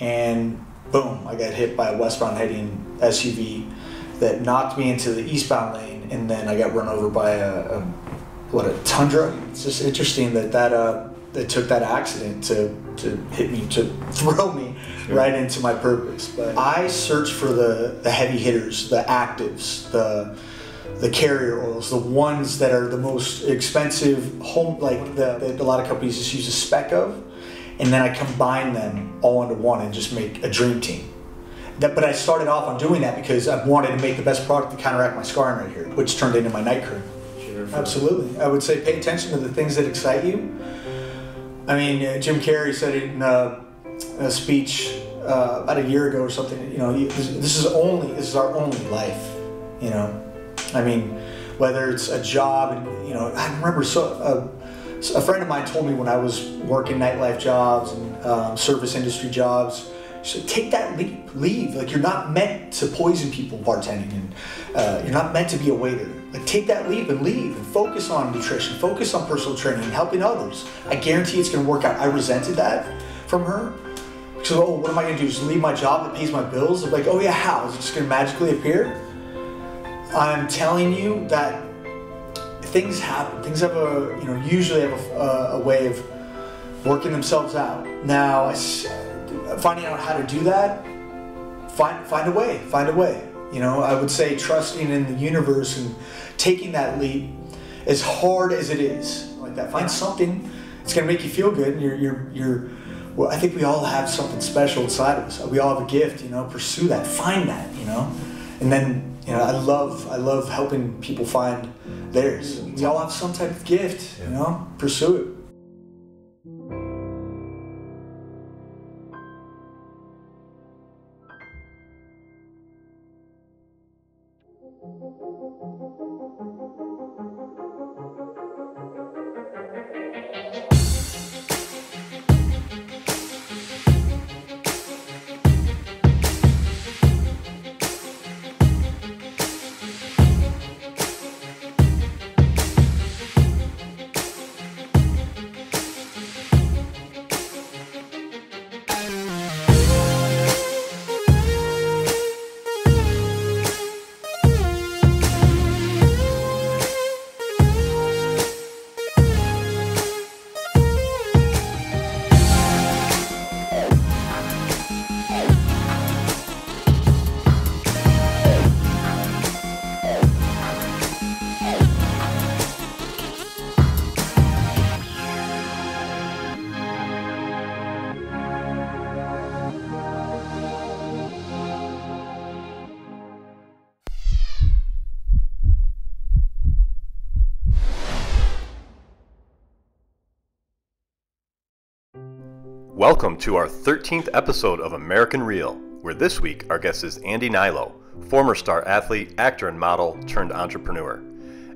and boom, I got hit by a westbound heading SUV that knocked me into the eastbound lane, and then I got run over by a, a what a Tundra. It's just interesting that that uh, that took that accident to to hit me to throw me sure. right into my purpose. But I search for the the heavy hitters, the actives, the the carrier oils, the ones that are the most expensive home, like the, that a lot of companies just use a spec of, and then I combine them all into one and just make a dream team. That, but I started off on doing that because I wanted to make the best product to counteract my scarring right here, which turned into my night cream. Sure, Absolutely. I would say pay attention to the things that excite you. I mean, uh, Jim Carrey said it in a, a speech uh, about a year ago or something. You know, this, this is only this is our only life. You know, I mean, whether it's a job, and you know, I remember so. Uh, a friend of mine told me when I was working nightlife jobs and um, service industry jobs, she said, take that leap, leave. Like you're not meant to poison people bartending, and uh, you're not meant to be a waiter. Like take that leap and leave, and focus on nutrition, focus on personal training, and helping others. I guarantee it's going to work out. I resented that from her. So, oh, what am I to do? Just leave my job that pays my bills? I'm like, oh yeah, how? Is it just going to magically appear? I'm telling you that things happen. Things have a, you know, usually have a, a way of working themselves out. Now, finding out how to do that, find find a way. Find a way. You know, I would say trusting in the universe and taking that leap, as hard as it is, like that. Find something. It's gonna make you feel good. And you're you're you're. Well, I think we all have something special inside of us. We all have a gift. You know, pursue that. Find that. You know, and then you know, I love I love helping people find theirs. We all have some type of gift, you know, pursue it. Welcome to our 13th episode of American Real, where this week our guest is Andy Hnilo, former star athlete, actor, and model turned entrepreneur.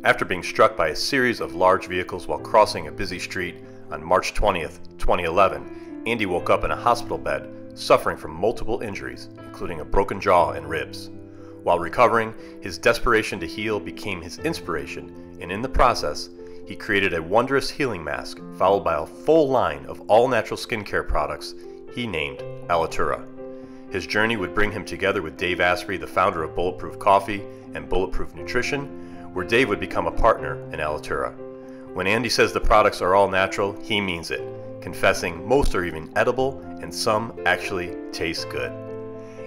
After being struck by a series of large vehicles while crossing a busy street on March 20th, 2011, Andy woke up in a hospital bed suffering from multiple injuries, including a broken jaw and ribs. While recovering, his desperation to heal became his inspiration, and in the process, he created a wondrous healing mask, followed by a full line of all natural skincare products he named Alitura. His journey would bring him together with Dave Asprey, the founder of Bulletproof Coffee and Bulletproof Nutrition, where Dave would become a partner in Alitura. When Andy says the products are all natural, he means it, confessing most are even edible and some actually taste good.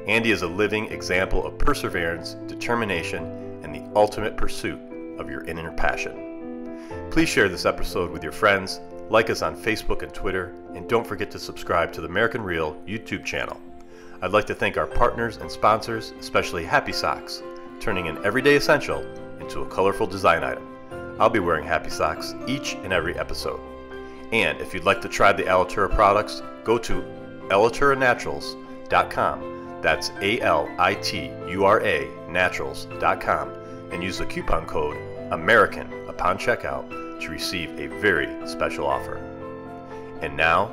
Andy is a living example of perseverance, determination, and the ultimate pursuit of your inner passion. Please share this episode with your friends, like us on Facebook and Twitter, and don't forget to subscribe to the American Real YouTube channel. I'd like to thank our partners and sponsors, especially Happy Socks, turning an everyday essential into a colorful design item. I'll be wearing Happy Socks each and every episode. And if you'd like to try the Alitura products, go to alituranaturals.com. That's A L I T U R A naturals.com and use the coupon code AMERICAN upon checkout to receive a very special offer. And now,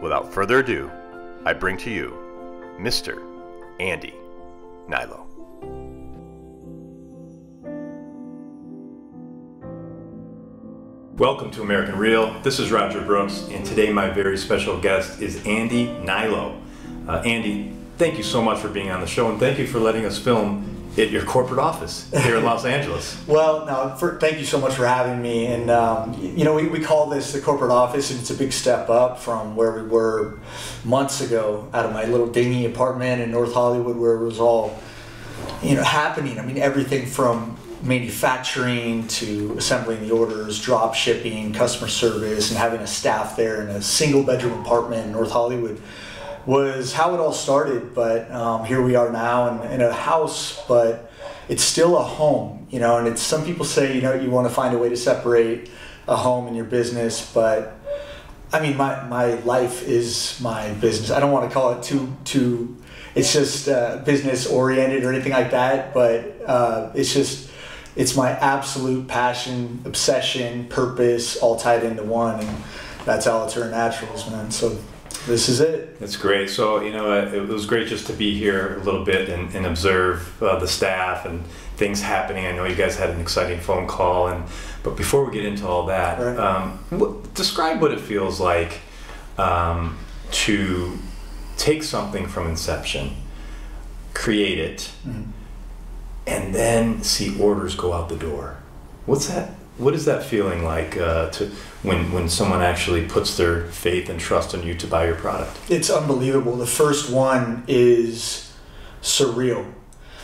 without further ado, I bring to you Mr. Andy Hnilo. Welcome to American Real. This is Roger Brooks, and today my very special guest is Andy Hnilo. Uh, Andy, thank you so much for being on the show, and thank you for letting us film at your corporate office here in Los Angeles. Well, no, for, thank you so much for having me. And, um, you know, we, we call this the corporate office, and it's a big step up from where we were months ago out of my little dingy apartment in North Hollywood where it was all, you know, happening. I mean, everything from manufacturing to assembling the orders, drop shipping, customer service, and having a staff there in a single bedroom apartment in North Hollywood was how it all started. But um, here we are now in, in a house, but it's still a home, you know. And it's some people say, you know, you want to find a way to separate a home and your business, but I mean, my, my life is my business. I don't want to call it too too. It's just uh, business oriented or anything like that, but uh, it's just it's my absolute passion, obsession, purpose, all tied into one, and that's Alitura Naturals, man. So this is it. That's great. So you know, it was great just to be here a little bit and, and observe uh, the staff and things happening. I know you guys had an exciting phone call, and but before we get into all that, right. um, what, describe what it feels like um, to take something from inception, create it, mm-hmm. and then see orders go out the door. What's that? What is that feeling like uh, to when when someone actually puts their faith and trust in you to buy your product? It's unbelievable. The first one is surreal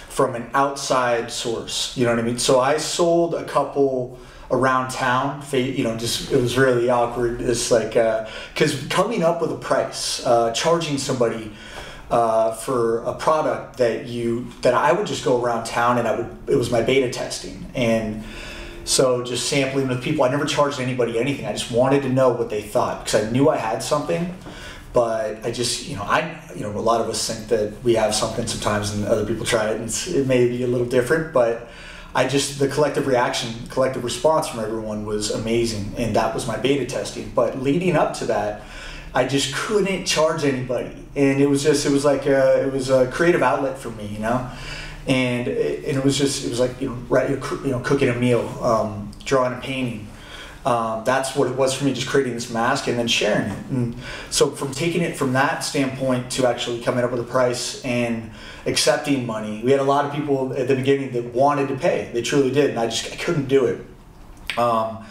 from an outside source. You know what I mean? So I sold a couple around town. You know, just it was really awkward. It's like because uh, coming up with a price, uh, charging somebody. Uh, for a product that you that I would just go around town and I would it was my beta testing and so just sampling with people. I never charged anybody anything. I just wanted to know what they thought because I knew I had something. But I just, you know, I, you know, a lot of us think that we have something sometimes, and other people try it, and it may be a little different. But I just, the collective reaction, collective response from everyone was amazing, and that was my beta testing. But leading up to that, I just couldn't charge anybody, and it was just, it was like, a, it was a creative outlet for me, you know and it, it was just it was like you know right, you know cooking a meal, um, drawing a painting. Um, that's what it was for me, just creating this mask and then sharing it. And so from taking it from that standpoint to actually coming up with a price and accepting money, we had a lot of people at the beginning that wanted to pay. They truly did, and I just I couldn't do it. Um,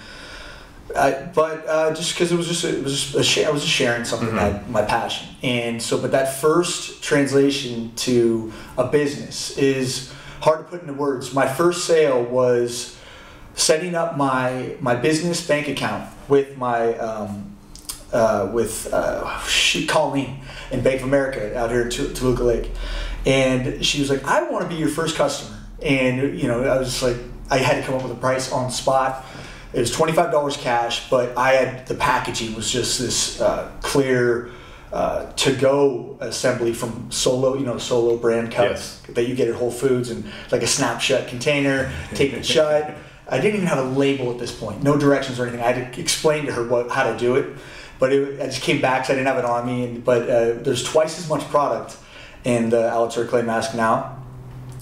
I, but uh, just because it was just it was just a share, I was just sharing something mm-hmm. that my passion, and so but that first translation to a business is hard to put into words. My first sale was setting up my my business bank account with my um, uh, with uh, Colleen in Bank of America out here in Toluca Lake, and she was like, "I want to be your first customer," and you know I was like, I had to come up with a price on spot it was twenty five dollars cash, but I had the packaging was just this uh, clear uh, to go assembly from Solo, you know, Solo brand cups yes. that you get at Whole Foods and like a snapshot container, tape it shut. I didn't even have a label at this point, no directions or anything. I had to explain to her what how to do it, but it, I just came back so I didn't have it on me. And, but uh, there's twice as much product in the Alitura Clay mask now.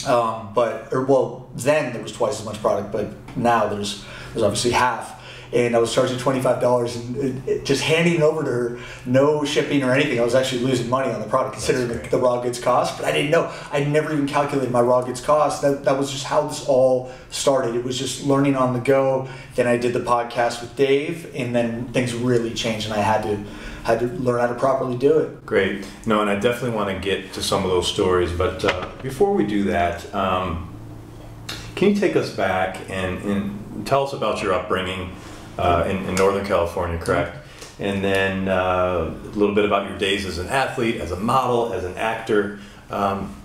Um, but or well, then there was twice as much product, but now there's was obviously half. And I was charging twenty five dollars and it, it, just handing it over to her, no shipping or anything. I was actually losing money on the product considering the, the, raw goods cost. But I didn't know. I never even calculated my raw goods cost. That that was just how this all started. It was just learning on the go. Then I did the podcast with Dave, and then things really changed, and I had to had to learn how to properly do it. Great. No, and I definitely want to get to some of those stories. But uh, before we do that, um, can you take us back and, and tell us about your upbringing uh, in, in, Northern California, correct? And then uh, a little bit about your days as an athlete, as a model, as an actor. Um,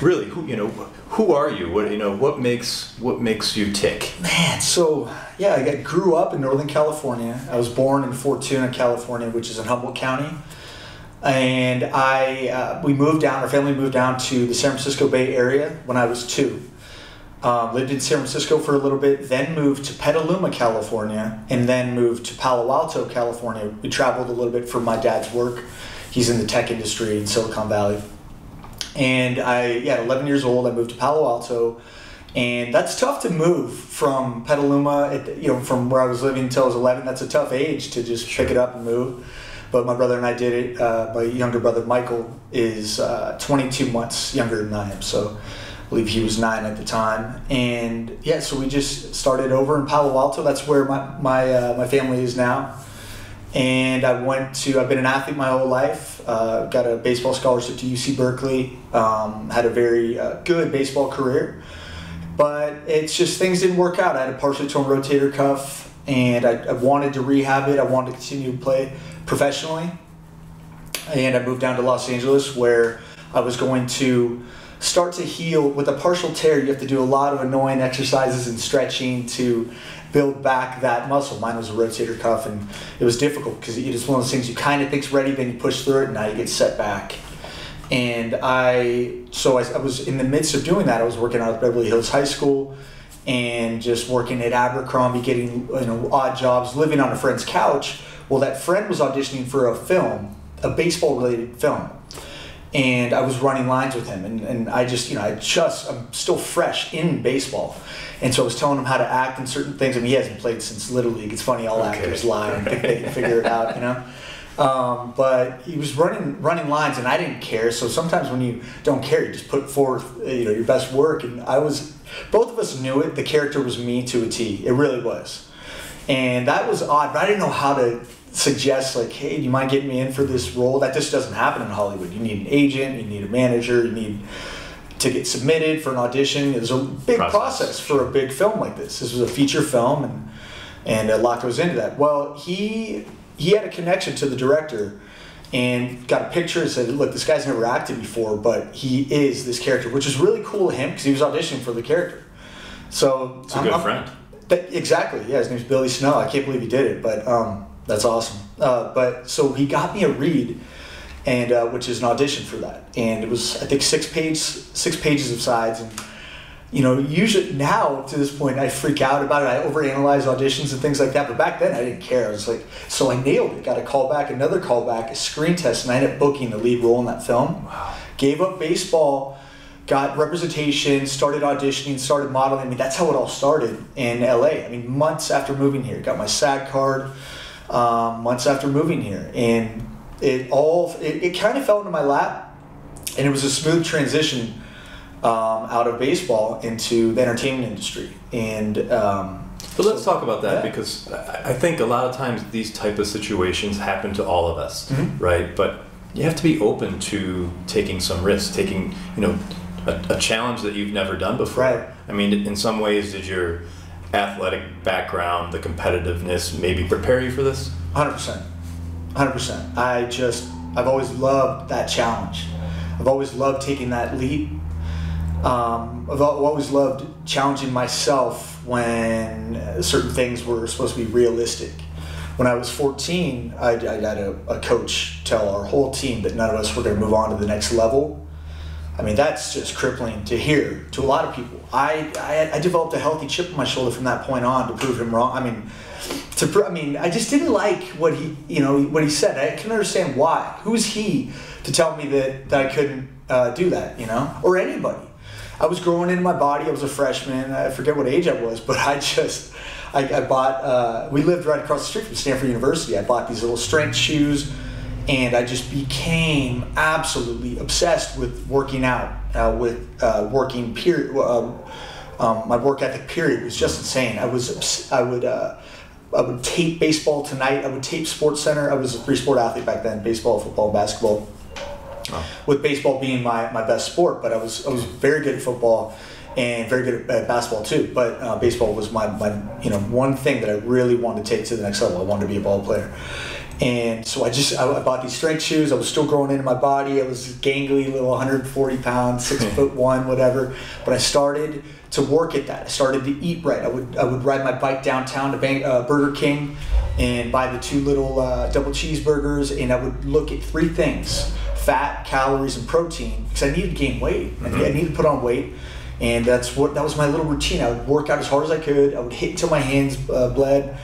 really, who you know, who are you? What you know, what makes what makes you tick? Man, so yeah, I grew up in Northern California. I was born in Fortuna, California, which is in Humboldt County and I uh, we moved down. Our family moved down to the San Francisco Bay Area when I was two. Um, lived in San Francisco for a little bit, then moved to Petaluma, California, and then moved to Palo Alto, California. We traveled a little bit for my dad's work. He's in the tech industry in Silicon Valley. And I, yeah, 11 years old, I moved to Palo Alto. And that's tough to move from Petaluma, you know, from where I was living until I was 11. That's a tough age to just pick it up and move. but my brother and I did it. Uh, my younger brother Michael is uh, 22 months younger than I am, so I believe he was nine at the time. And yeah, so we just started over in Palo Alto. That's where my my uh, my family is now. And I went to. I've been an athlete my whole life. Uh, got a baseball scholarship to UC Berkeley. Um, had a very uh, good baseball career, but it's just things didn't work out. I had a partially torn rotator cuff, and I, I wanted to rehab it. I wanted to continue to play professionally, and I moved down to Los Angeles where I was going to start to heal with a partial tear. You have to do a lot of annoying exercises and stretching to build back that muscle. Mine was a rotator cuff, and it was difficult because it is one of those things you kind of think's ready, then you push through it, and now you get set back. And I, so I, I was in the midst of doing that. I was working out at Beverly Hills High School and just working at Abercrombie, getting you know odd jobs, living on a friend's couch. Well, that friend was auditioning for a film, a baseball related film and I was running lines with him, and, and I just, you know, I just, I'm still fresh in baseball, and so I was telling him how to act in certain things. I mean, he hasn't played since Little League. It's funny, all Okay. actors lie and think they can figure it out, you know. Um, but he was running running lines, and I didn't care. So sometimes when you don't care, you just put forth, uh, you know, your best work. And I was, both of us knew it. The character was me to a T. It really was, and that was odd. But I didn't know how to suggest like, hey, do you mind getting me in for this role? That just doesn't happen in Hollywood. You need an agent, you need a manager, you need to get submitted for an audition. There's a big Process. process, for a big film like this. This was a feature film, and and a lot goes into that. Well, he he had a connection to the director. And got a picture and said, "Look, this guy's never acted before, but he is this character," which is really cool of him because he was auditioning for the character. So It's a I'm- good I'm- friend. that, exactly. Yeah, his name's Billy Snow. I can't believe he did it, but um, that's awesome. Uh, but so he got me a read, and uh, which is an audition for that, and it was I think six page six pages of sides, and you know usually now to this point I freak out about it. I overanalyze auditions and things like that, but back then I didn't care. I was like, so I nailed it. Got a call back, another call back, a screen test, and I ended up booking the lead role in that film. Wow. Gave up baseball got representation, started auditioning, started modeling. I mean, that's how it all started in LA. I mean, months after moving here, got my SAG card. Um, months after moving here, and it all it, it kind of fell into my lap, and it was a smooth transition um, out of baseball into the entertainment industry. And um, But let's talk about that Yeah. because I think a lot of times these type of situations happen to all of us, Mhm. right? But you have to be open to taking some risks, taking you know a, a challenge that you've never done before. Right. I mean, in some ways, did your athletic background, the competitiveness, maybe prepare you for this? Hundred percent, hundred percent. I just I've always loved that challenge. I've always loved taking that leap. Um, I've always loved challenging myself when certain things were supposed to be realistic. When I was 14, I, I had a, a coach tell our whole team that none of us were going to move on to the next level. I mean, that's just crippling to hear to a lot of people. I, I, I developed a healthy chip on my shoulder from that point on to prove him wrong. I mean, to pr- I mean, I just didn't like what he, you know, what he said. I can understand why. Who is he to tell me that, that I couldn't uh, do that, you know, or anybody? I was growing into my body. I was a freshman. I forget what age I was, but I just, I, I bought. Uh, we lived right across the street from Stanford University. I bought these little strength shoes, and I just became absolutely obsessed with working out. Uh, with uh, working period. Uh, um, my work ethic period was just insane. I was I would uh, I would tape baseball tonight. I would tape Sports Center. I was a three sport athlete back then: baseball, football, basketball. With baseball being my, my best sport, but I was I was very good at football and very good at basketball too. But uh, baseball was my, my you know one thing that I really wanted to take to the next level. I wanted to be a ball player. And so I just I, I bought these strength shoes. I was still growing into my body. I was gangly, little 140 pounds, six foot one, whatever. But I started to work at that. I started to eat right. I would I would ride my bike downtown to Bang, uh, Burger King and buy the two little uh, double cheeseburgers, and I would look at three things: fat, calories, and protein, because I needed to gain weight. I Mm-hmm. I needed to put on weight. And that's what that was my little routine. I would work out as hard as I could. I would hit until my hands uh, bled.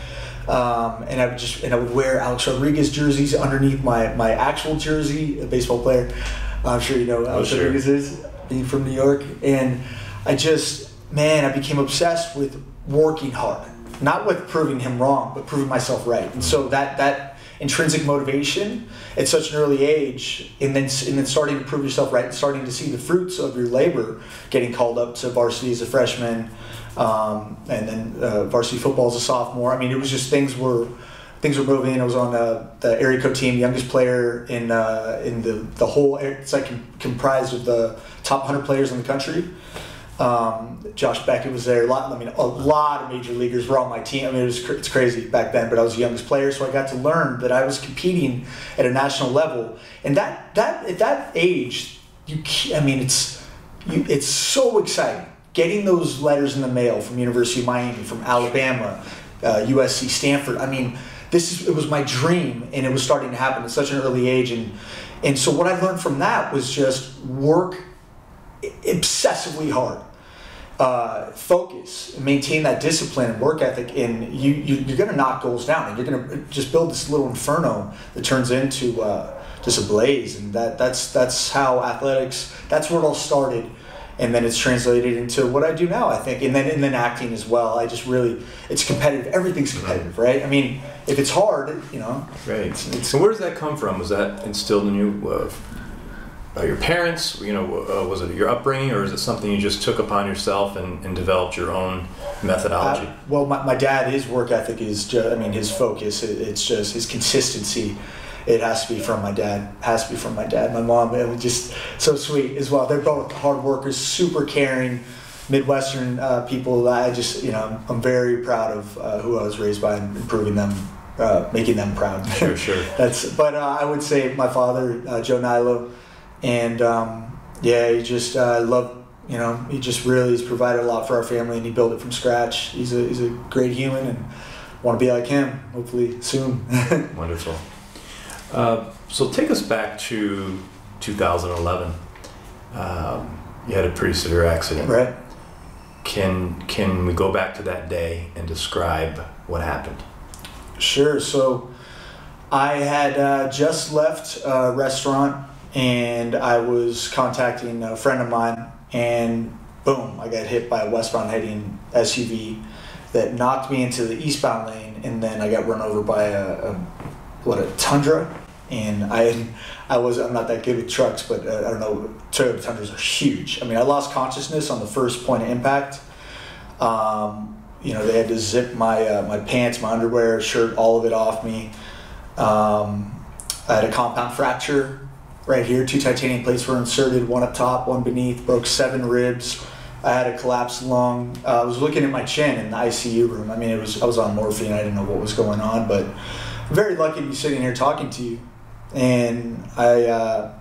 Um, and I would just and I would wear Alex Rodriguez jerseys underneath my, my actual jersey, a baseball player. I'm sure you know who Alex sure. Rodriguez is, being from New York. And I just man, I became obsessed with working hard, not with proving him wrong, but proving myself right. And so that that intrinsic motivation at such an early age, and then and then starting to prove yourself right, and starting to see the fruits of your labor, getting called up to varsity as a freshman, um, and then uh, varsity football as a sophomore. I mean, it was just things were things were moving. I was on uh, the area code team, youngest player in uh, in the the whole. It's like comprised of the top 100 players in the country. Um, Josh Beckett was there. A lot, I mean, a lot of major leaguers were on my team. I mean, it was it's crazy back then. But I was the youngest player, so I got to learn that I was competing at a national level. And that that at that age, you I mean, it's you, it's so exciting getting those letters in the mail from University of Miami, from Alabama, uh, USC, Stanford. I mean, this is it was my dream, and it was starting to happen at such an early age. And and so what I learned from that was just work obsessively hard uh, focus, maintain that discipline and work ethic, and you, you are going to knock goals down, and you're going to just build this little inferno that turns into uh, just a blaze, and that that's that's how athletics. That's where it all started, and then it's translated into what I do now. I think, and then and then acting as well. I just really it's competitive. Everything's competitive, right? I mean, if it's hard, you know. Right. It's, it's, and where does that come from? Was that instilled in you? Uh, uh, your parents? You know, uh, was it your upbringing, or is it something you just took upon yourself and, and developed your own methodology? Uh, well, my, my dad, his work ethic is just, I mean, his focus, it, it's just his consistency. It has to be from my dad. It Has to be from my dad. My mom, it was just so sweet as well. They're both hard workers, super caring, Midwestern uh, people. I just, you know, I'm very proud of uh, who I was raised by and improving them uh, making them proud. Sure, sure. That's. But uh, I would say my father, uh, Joe Hnilo, and um, yeah, he just uh, love you know he just really has provided a lot for our family, and he built it from scratch. He's a he's a great human, and want to be like him. Hopefully soon. Wonderful. Uh, so take us back to 2011. Um, you had a pretty severe accident. Right. Can can we go back to that day and describe what happened? Sure. So I had uh, just left a restaurant and I was contacting a friend of mine, and boom, I got hit by a westbound heading SUV that knocked me into the eastbound lane, and then I got run over by a, a what a Tundra, and I I was I'm not that good with trucks, but uh, I don't know Toyota Tundras are huge. I mean, I lost consciousness on the first point of impact. Um, you know, they had to zip my uh, my pants, my underwear, shirt, all of it off me. Um, I had a compound fracture right here. Two titanium plates were inserted, one up top, one beneath, broke seven ribs. I had a collapsed lung. Uh, I was looking at my chin in the ICU room. I mean, it was I was on morphine. I didn't know what was going on, but very lucky to be sitting here talking to you. And I, uh,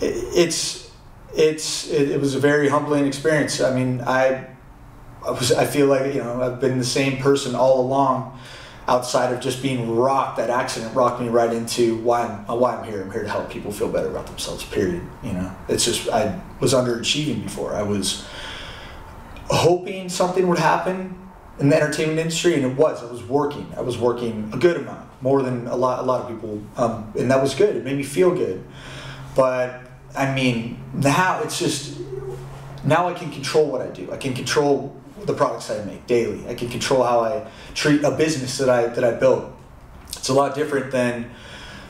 it, it's it's it, it was a very humbling experience. I mean, I I was I feel like you know I've been the same person all along outside of just being rocked, that accident rocked me right into why I'm why I'm here. I'm here to help people feel better about themselves. Period. You know, it's just I was underachieving before. I was hoping something would happen in the entertainment industry, and it was. I was working. I was working a good amount, more than a lot a lot of people, um, and that was good. It made me feel good. But I mean, now it's just now I can control what I do. I can control the products I make daily. I can control how I treat a business that I that I built. It's a lot different than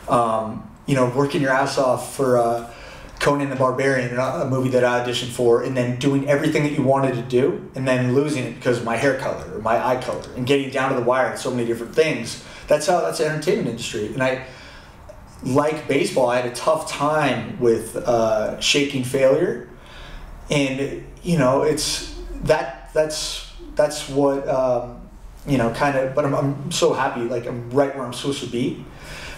um, you know working your ass off for uh, Conan the Barbarian, a movie that I auditioned for, and then doing everything that you wanted to do, and then losing it because of my hair color or my eye color, and getting down to the wire and so many different things. That's how that's the entertainment industry, and I like baseball. I had a tough time with uh, shaking failure, and you know it's that that's that's what um, you know, kind of. But I'm, I'm so happy, like I'm right where I'm supposed to be.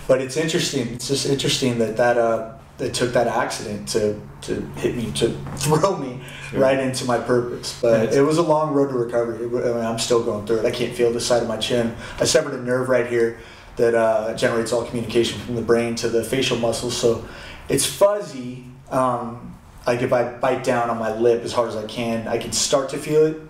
But it's interesting. It's just interesting that that uh, that took that accident to to hit me to throw me sure. right into my purpose. But it was a long road to recovery. I mean, I'm still going through it. I can't feel the side of my chin. I severed a nerve right here that uh, generates all communication from the brain to the facial muscles. So it's fuzzy. Um, like if I bite down on my lip as hard as I can, I can start to feel it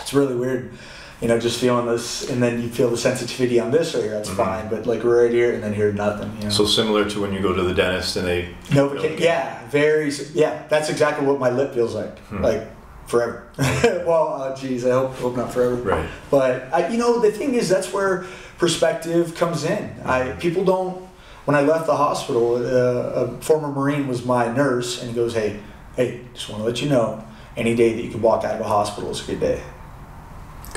it's really weird you know, just feeling this, and then you feel the sensitivity on this right here. That's mm-hmm. fine, but like right here, and then here, nothing. You know? So similar to when you go to the dentist and they Novocaine. Yeah, very. Yeah, that's exactly what my lip feels like. Hmm. Like forever. well, uh, geez, I hope, hope not forever. Right. But I, you know, the thing is, that's where perspective comes in. I people don't. When I left the hospital, uh, a former Marine was my nurse, and he goes, "Hey, hey, just want to let you know, any day that you can walk out of a hospital is a good day."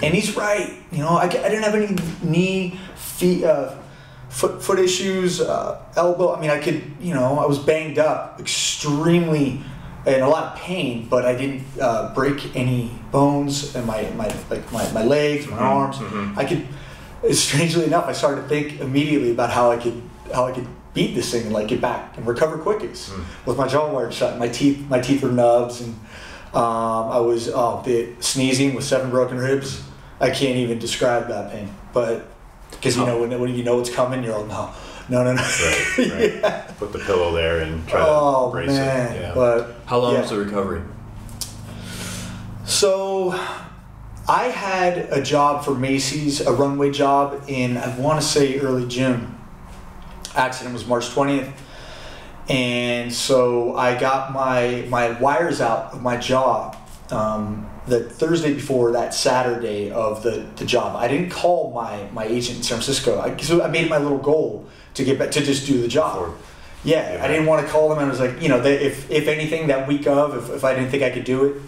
And he's right. You know, I, I didn't have any knee, feet, uh, foot, foot issues, uh, elbow. I mean, I could, you know, I was banged up, extremely, in a lot of pain, but I didn't uh, break any bones in my, my like my, my legs, my arms. mhm. I could. Strangely enough, I started to think immediately about how I could how I could beat this thing and like get back and recover quickest Mm. with my jaw wired shut. My teeth my teeth were nubs and um, I was oh the sneezing with seven broken ribs. I can't even describe that pain, but because you know when, when you know it's coming, you're all no, no, no, no. Right, right. yeah. Put the pillow there and try Oh to brace man, it. Yeah. but How long Yeah. was the recovery? So I had a job for Macy's, a runway job in I want to say early June. Accident was March 20th. And so I got my my wires out of my jaw um, the Thursday before that Saturday of the, the job. I didn't call my, my agent in San Francisco. I, so I made it my little goal to get back to just do the job. Yeah, Yeah. I didn't want to call them. I was like, you know, they, if if anything that week of, if, if I didn't think I could do it,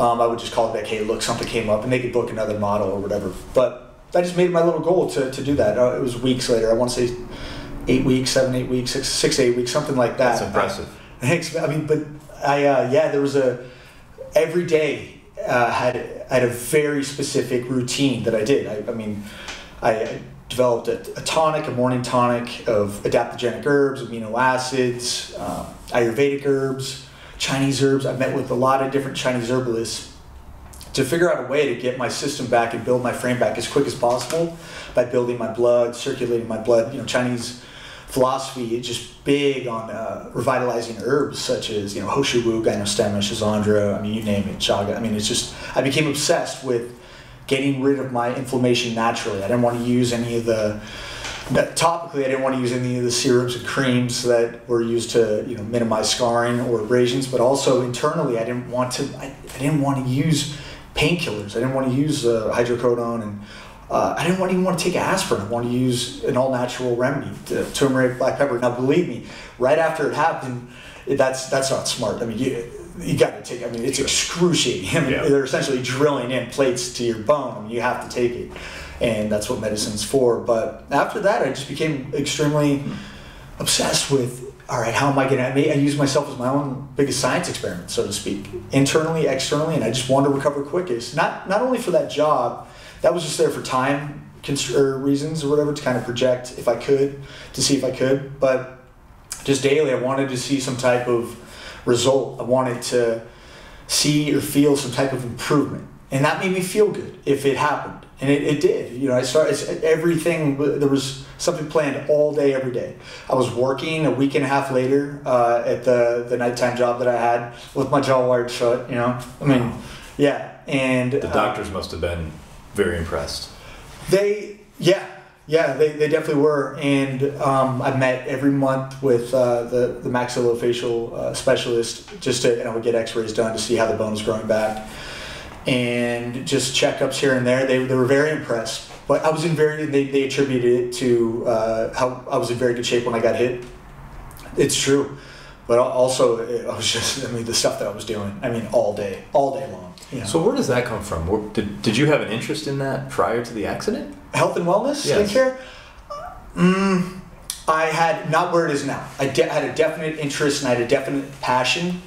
um, I would just call back. Hey, look, something came up, and they could book another model or whatever. But I just made it my little goal to, to do that. Uh, it was weeks later. I want to say eight weeks, seven, eight weeks, six, six, eight weeks, something like that. That's impressive. Thanks. I mean, but I uh, yeah, there was a every day uh, had I had a very specific routine that I did. I, I mean, I developed a, a tonic, a morning tonic of adaptogenic herbs, amino acids, um, Ayurvedic herbs, Chinese herbs. I met with a lot of different Chinese herbalists to figure out a way to get my system back and build my frame back as quick as possible by building my blood, circulating my blood. You know, Chinese philosophy is just big on uh, revitalizing herbs such as you know Ho Shou Wu, Gynostemma, Schizandra. I mean, you name it, Chaga. I mean, it's just I became obsessed with getting rid of my inflammation naturally. I didn't want to use any of the topically, I didn't want to use any of the serums and creams that were used to, you know, minimize scarring or abrasions. But also internally, I didn't want to. I, I didn't want to use painkillers. I didn't want to use uh, hydrocodone, and uh, I didn't want, even want to take aspirin. I wanted to use an all natural remedy, turmeric, black pepper. Now, believe me, right after it happened, that's that's not smart. I mean, you you got to take. I mean, it's excruciating. I mean, Yeah. they're essentially drilling in plates to your bone. I mean, you have to take it, and that's what medicine's for. But after that, I just became extremely obsessed with. All right, how am I going to? I use myself as my own biggest science experiment, so to speak, internally, externally, and I just wanted to recover quickest. Not not only for that job, that was just there for time or reasons or whatever to kind of project if I could to see if I could, but just daily, I wanted to see some type of result. I wanted to see or feel some type of improvement, and that made me feel good if it happened, and it, it did. You know, I started it's- everything. There was something planned all day, every day. I was working a week and a half later uh, at the the nighttime job that I had with my jaw wired shut. You know, I mean, yeah, and The uh, doctors must have been very impressed. they, yeah, yeah, they, they definitely were. And um, I met every month with uh, the, the maxillofacial uh, specialist just to, and I would get x rays done to see how the bone is growing back. And just checkups here and there. They, they were very impressed. But I was in very, they, they attributed it to uh, how I was in very good shape when I got hit. It's true. But also, it, I was just, I mean, the stuff that I was doing, I mean, all day, all day long. Know? So where does that come from? Did, did you have an interest in that prior to the accident? health and wellness, Yes. skincare. Mm, I had not where it is now. I de- had a definite interest and I had a definite passion.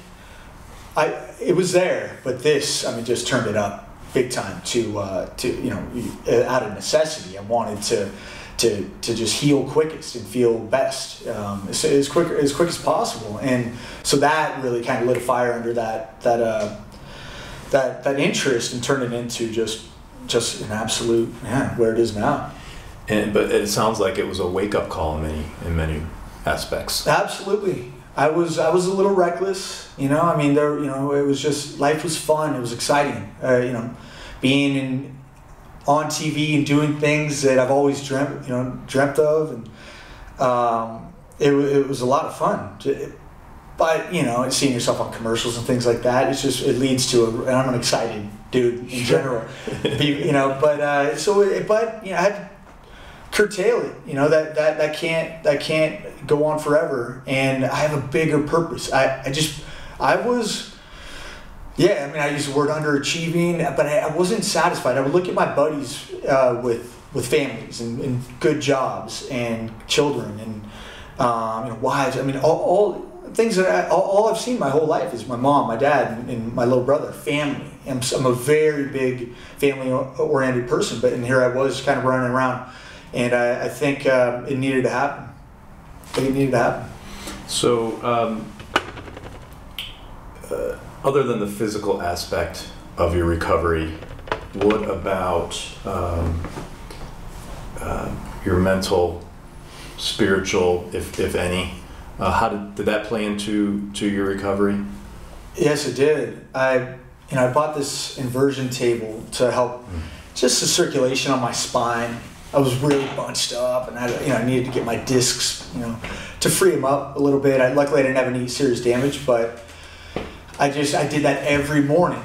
I it was there, but this I mean just turned it up big time to uh, to you know uh, out of necessity. I wanted to. To, to just heal quickest and feel best um, as, as quick as quick as possible, and so that really kind of lit a fire under that that uh, that that interest and turn it into just just an absolute yeah where it is now. And but it sounds like it was a wake up call in many in many aspects. Absolutely. I was I was a little reckless, you know. I mean, there, you know, it was just life was fun. It was exciting, uh, you know, being in on TV and doing things that I've always dreamt, you know, dreamt of, and um, it, it was a lot of fun. But you know, seeing yourself on commercials and things like that, it's just it leads to a. And I'm an excited dude in general, you know. But uh, so, it, but you know, I had to curtail it. You know that that that can't that can't go on forever. And I have a bigger purpose. I I just I was. Yeah, I mean, I use the word underachieving, but I, I wasn't satisfied. I would look at my buddies uh, with with families and, and good jobs and children and um, you know wives. I mean, all, all things that I, all, I've seen my whole life is my mom, my dad, and, and my little brother. Family. I'm, I'm a very big family-oriented person, but and here I was kind of running around, and I, I think uh, it needed to happen. I think it needed to happen. So, um, uh, other than the physical aspect of your recovery, what about um, uh, your mental, spiritual, if, if any? Uh, how did, did that play into to your recovery? Yes, it did. I, you know, I bought this inversion table to help just the circulation on my spine. I was really bunched up, and I, you know, I needed to get my discs, you know, to free them up a little bit. I, luckily, I didn't have any serious damage, but I just I did that every morning,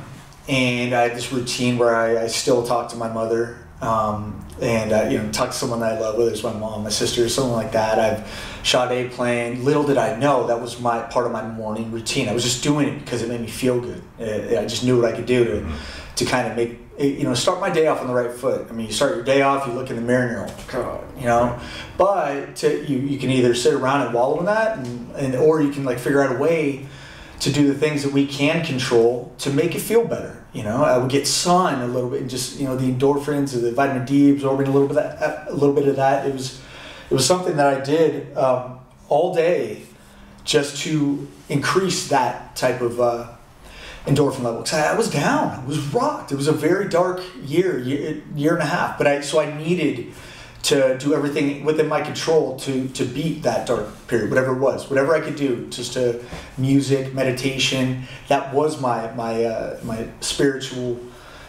and I had this routine where I, I still talk to my mother, um, and uh, you know, talk to someone that I love, whether it's my mom, my sister, someone like that. I've shot a plane. Little did I know that was my part of my morning routine. I was just doing it because it made me feel good. I just knew what I could do to to kind of make you know start my day off on the right foot. I mean, you start your day off, you look in the mirror, and you're like, God, you know. But to, you you can either sit around and wallow in that, and, and or you can like figure out a way to do the things that we can control to make it feel better. You know, I would get sun a little bit, and just you know the endorphins, or the vitamin D, absorbing a little bit of that, a little bit of that. It was it was something that I did um, all day just to increase that type of uh, endorphin level. 'Cause I was down, I was rocked. It was a very dark year, year, year and a half. But I so I needed to do everything within my control to to beat that dark period, whatever it was, whatever I could do, just to music, meditation. That was my my uh, my spiritual.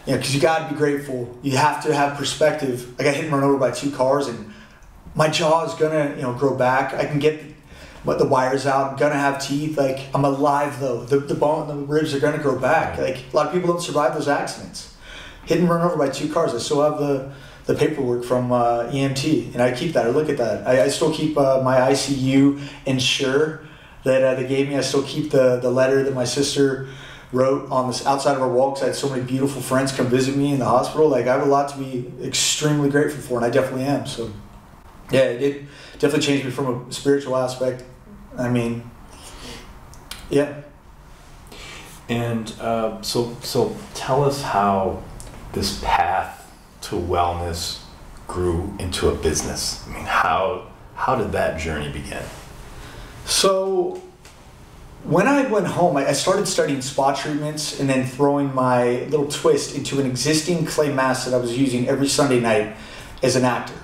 You know, because you got to be grateful. You have to have perspective. I got hit and run over by two cars, and my jaw is gonna you know grow back. I can get what the wires out. I'm gonna have teeth. Like I'm alive though. The the bone, the ribs are gonna grow back. Like a lot of people don't survive those accidents. Hit and run over by two cars. I still have the the paperwork from uh, EMT, and I keep that. I look at that. I, I still keep uh, my ICU insure that uh, they gave me. I still keep the the letter that my sister wrote on this outside of our because I had so many beautiful friends come visit me in the hospital. Like I have a lot to be extremely grateful for, and I definitely am. So, yeah, it, it definitely changed me from a spiritual aspect. I mean, yeah. And uh, so, so tell us how this path to wellness grew into a business. I mean, how how did that journey begin? So when I went home, I started studying spa treatments and then throwing my little twist into an existing clay mask that I was using every Sunday night as an actor.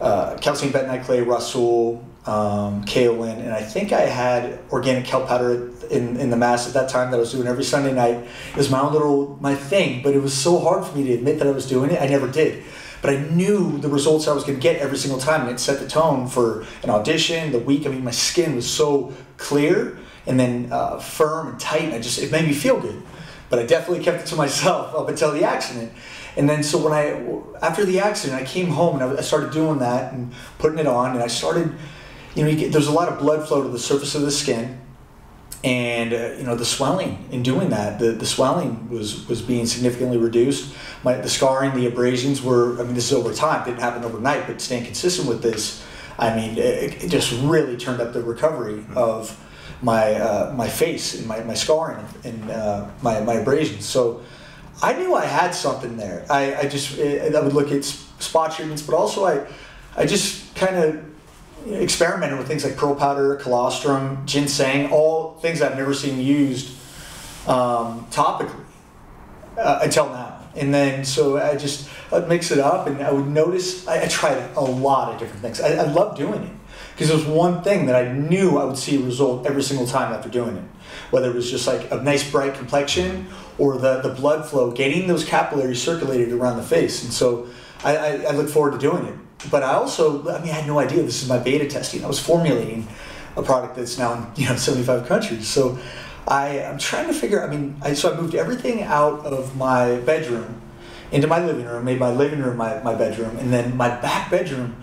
Uh, calcium bentonite clay, rhassoul, um, kaolin, and I think I had organic kelp powder in, in the mass at that time that I was doing every Sunday night. It was my own little my thing, but it was so hard for me to admit that I was doing it. I never did. But I knew the results I was going to get every single time, and it set the tone for an audition, the week. I mean, my skin was so clear and then uh, firm and tight. I just it made me feel good. But I definitely kept it to myself up until the accident. And then so when I after the accident, I came home and I, I started doing that and putting it on, and I started. You know, you get, there's a lot of blood flow to the surface of the skin, and uh, you know the swelling in doing that the, the swelling was was being significantly reduced. My the scarring the abrasions were i mean this is over time didn't happen overnight but staying consistent with this i mean it, it just really turned up the recovery of my uh, my face and my, my scarring and uh, my, my abrasions. So i knew i had something there. I, I just i would look at spot treatments but also i i just kind of experimented with things like pearl powder, colostrum, ginseng, all things I've never seen used um, topically uh, until now. And then so I just I'd mix it up, and I would notice I, I tried a lot of different things. I, I love doing it because it was one thing that I knew I would see a result every single time after doing it. Whether it was just like a nice bright complexion or the, the blood flow, getting those capillaries circulated around the face. And so I, I, I look forward to doing it but I also, I mean, I had no idea this is my beta testing. I was formulating a product that's now in you know 75 countries. So I, I'm trying to figure. I mean, I, so I moved everything out of my bedroom into my living room, made my living room my, my bedroom, and then my back bedroom.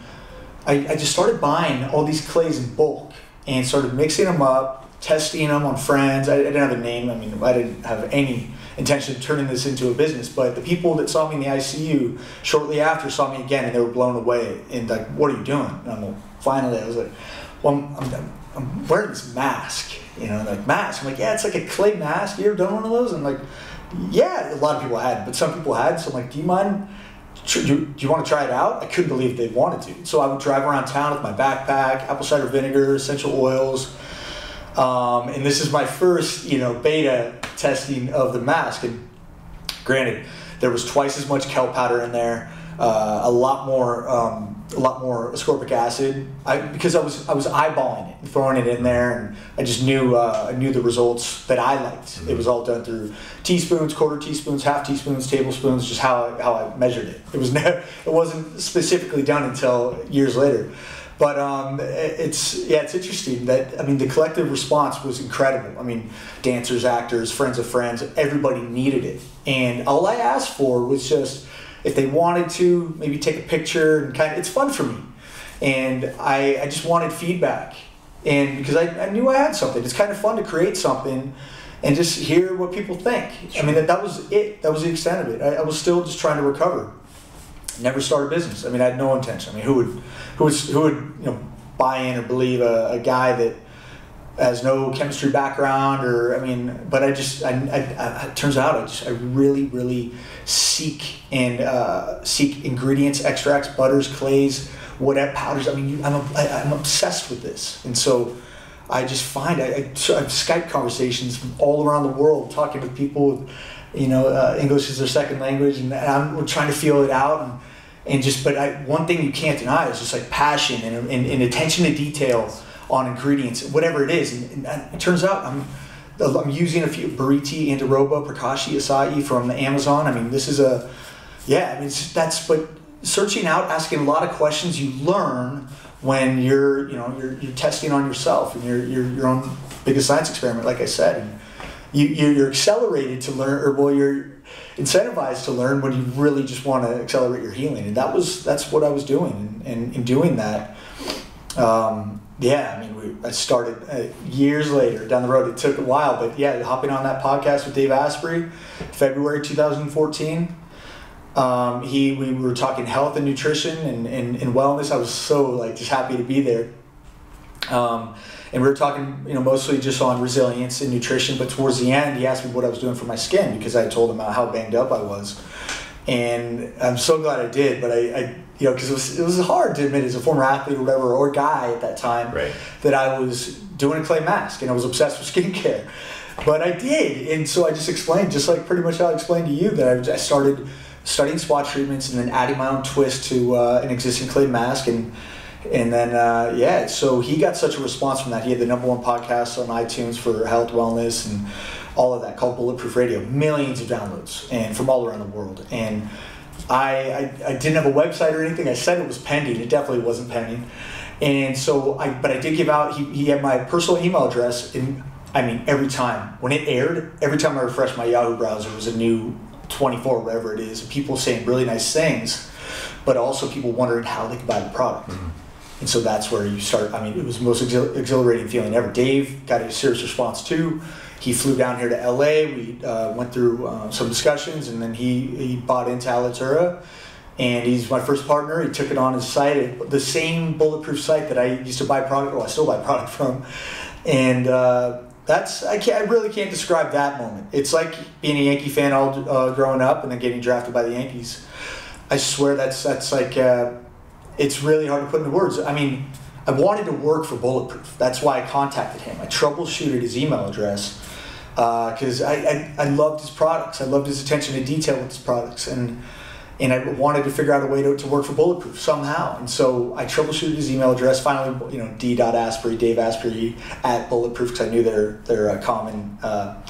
I, I just started buying all these clays in bulk and started mixing them up, testing them on friends. I, I didn't have a name. I mean, I didn't have any intention of turning this into a business. But the people that saw me in the ICU shortly after saw me again, and they were blown away. And like, what are you doing? And I'm like, finally, I was like, well, I'm, I'm, I'm wearing this mask. You know, like mask. I'm like, yeah, it's like a clay mask. You ever done one of those? And I'm like, yeah, a lot of people had, but some people had. So I'm like, do you mind? Do you, do you want to try it out? I couldn't believe they wanted to. So I would drive around town with my backpack, apple cider vinegar, essential oils. Um, and this is my first, you know, beta testing of the mask. And granted, there was twice as much kelp powder in there, uh, a lot more, um, a lot more ascorbic acid. I, because I was I was eyeballing it, and throwing it in there, and I just knew uh, I knew the results that I liked. It was all done through teaspoons, quarter teaspoons, half teaspoons, tablespoons, just how I, how I measured it. It was never, it wasn't specifically done until years later. But um, it's yeah, it's interesting that I mean the collective response was incredible. I mean, dancers, actors, friends of friends, everybody needed it, and all I asked for was just if they wanted to maybe take a picture and kind of it's fun for me, and I I just wanted feedback, and because I, I knew I had something, it's kind of fun to create something. And just hear what people think. I mean, that, that was it. That was the extent of it. I, I was still just trying to recover never start a business. I mean, I had no intention. I mean, who would, who would, who would, you know, buy in or believe a, a guy that has no chemistry background or, I mean, but I just, I, I, I it turns out I just, I really, really seek and uh, seek ingredients, extracts, butters, clays, whatever powders. I mean, you, I'm, a, I, I'm obsessed with this, and so. I just find I, I, I have Skype conversations from all around the world, talking with people with you know, uh, English is their second language, and, I'm we're trying to feel it out. And, and just, but I, one thing you can't deny is just like passion and, and, and attention to detail on ingredients, whatever it is. And, and, it turns out I'm, I'm using a few Buriti, Andiroba, Pracaxi, Acai from the Amazon. I mean, this is a, yeah, I mean, that's, but searching out, asking a lot of questions, you learn when you're, you know, you're, you're testing on yourself and you're, you're your own biggest science experiment, like I said. And, you, you're accelerated to learn, or well, you're incentivized to learn when you really just want to accelerate your healing. And that was that's what I was doing. And in doing that, um, yeah, I mean, we, I started uh, years later down the road. It took a while, but yeah, hopping on that podcast with Dave Asprey, February 2014. Um, he we were talking health and nutrition and, and, and wellness. I was so like just happy to be there. Um, and we were talking, you know, mostly just on resilience and nutrition. But towards the end, he asked me what I was doing for my skin because I told him how banged up I was, and I'm so glad I did. But I, I you know, because it was it was hard to admit as a former athlete or whatever or guy at that time right. that I was doing a clay mask and I was obsessed with skincare. But I did, and so I just explained, just like pretty much how I explained to you, that I, I started studying spot treatments and then adding my own twist to uh, an existing clay mask and and then uh, yeah, so he got such a response from that. He had the number one podcast on iTunes for health, wellness, and all of that called Bulletproof Radio. Millions of downloads and from all around the world. And I, I, I didn't have a website or anything. I said it was pending. It definitely wasn't pending. And so I but I did give out. He, he had my personal email address. And I mean, every time when it aired, every time I refreshed my Yahoo browser, it was a new 24, whatever it is. People saying really nice things, but also people wondering how they could buy the product. Mm-hmm and so that's where you start. I mean, it was the most exhilarating feeling ever. Dave got a serious response too. He flew down here to LA. We uh, went through uh, some discussions, and then he, he bought into Alitura. And he's my first partner. He took it on his site, the same bulletproof site that I used to buy product, or I still buy product from. And uh, that's I can't I really can't describe that moment. It's like being a Yankee fan all uh, growing up and then getting drafted by the Yankees. I swear that's that's like uh, it's really hard to put into words. I mean, I wanted to work for Bulletproof. That's why I contacted him. I troubleshooted his email address because uh, I, I, I, loved his products. I loved his attention to detail with his products. And, and I wanted to figure out a way to, to work for Bulletproof somehow. And so I troubleshooted his email address. Finally, you know, d.asprey, Dave Asprey at Bulletproof because I knew their, their uh, common uh,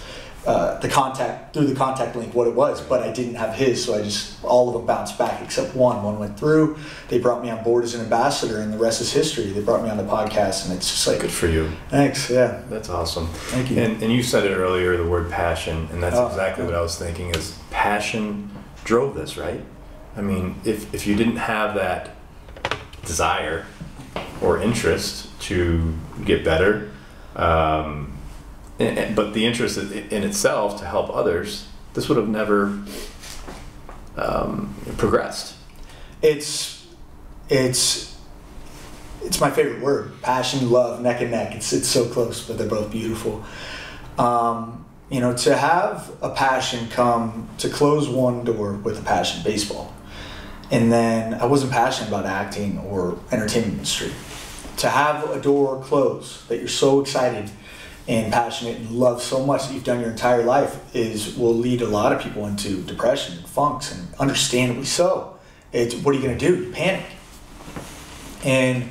uh, the contact through the contact link what it was, but I didn't have his, so I just all of them bounced back except one. One went through. They brought me on board as an ambassador, and the rest is history. They brought me on the podcast, and it's just like Good for you. thanks, yeah, That's awesome. thank you. And, and you said it earlier, the word passion, and that's Oh, exactly yeah. what I was thinking is passion drove this, right? I mean, if, if you didn't have that desire or interest to get better, um, but the interest in, itself to help others, this would have never um, progressed. it's it's it's my favorite word passion love neck and neck. It's it's so close but they're both beautiful. Um, you know to have a passion come to close one door with a passion baseball. And then i wasn't passionate about acting or entertainment industry. To have a door close that you're so excited and passionate and love so much that you've done your entire life is will lead a lot of people into depression and funks and understandably so it's what are you going to do you panic and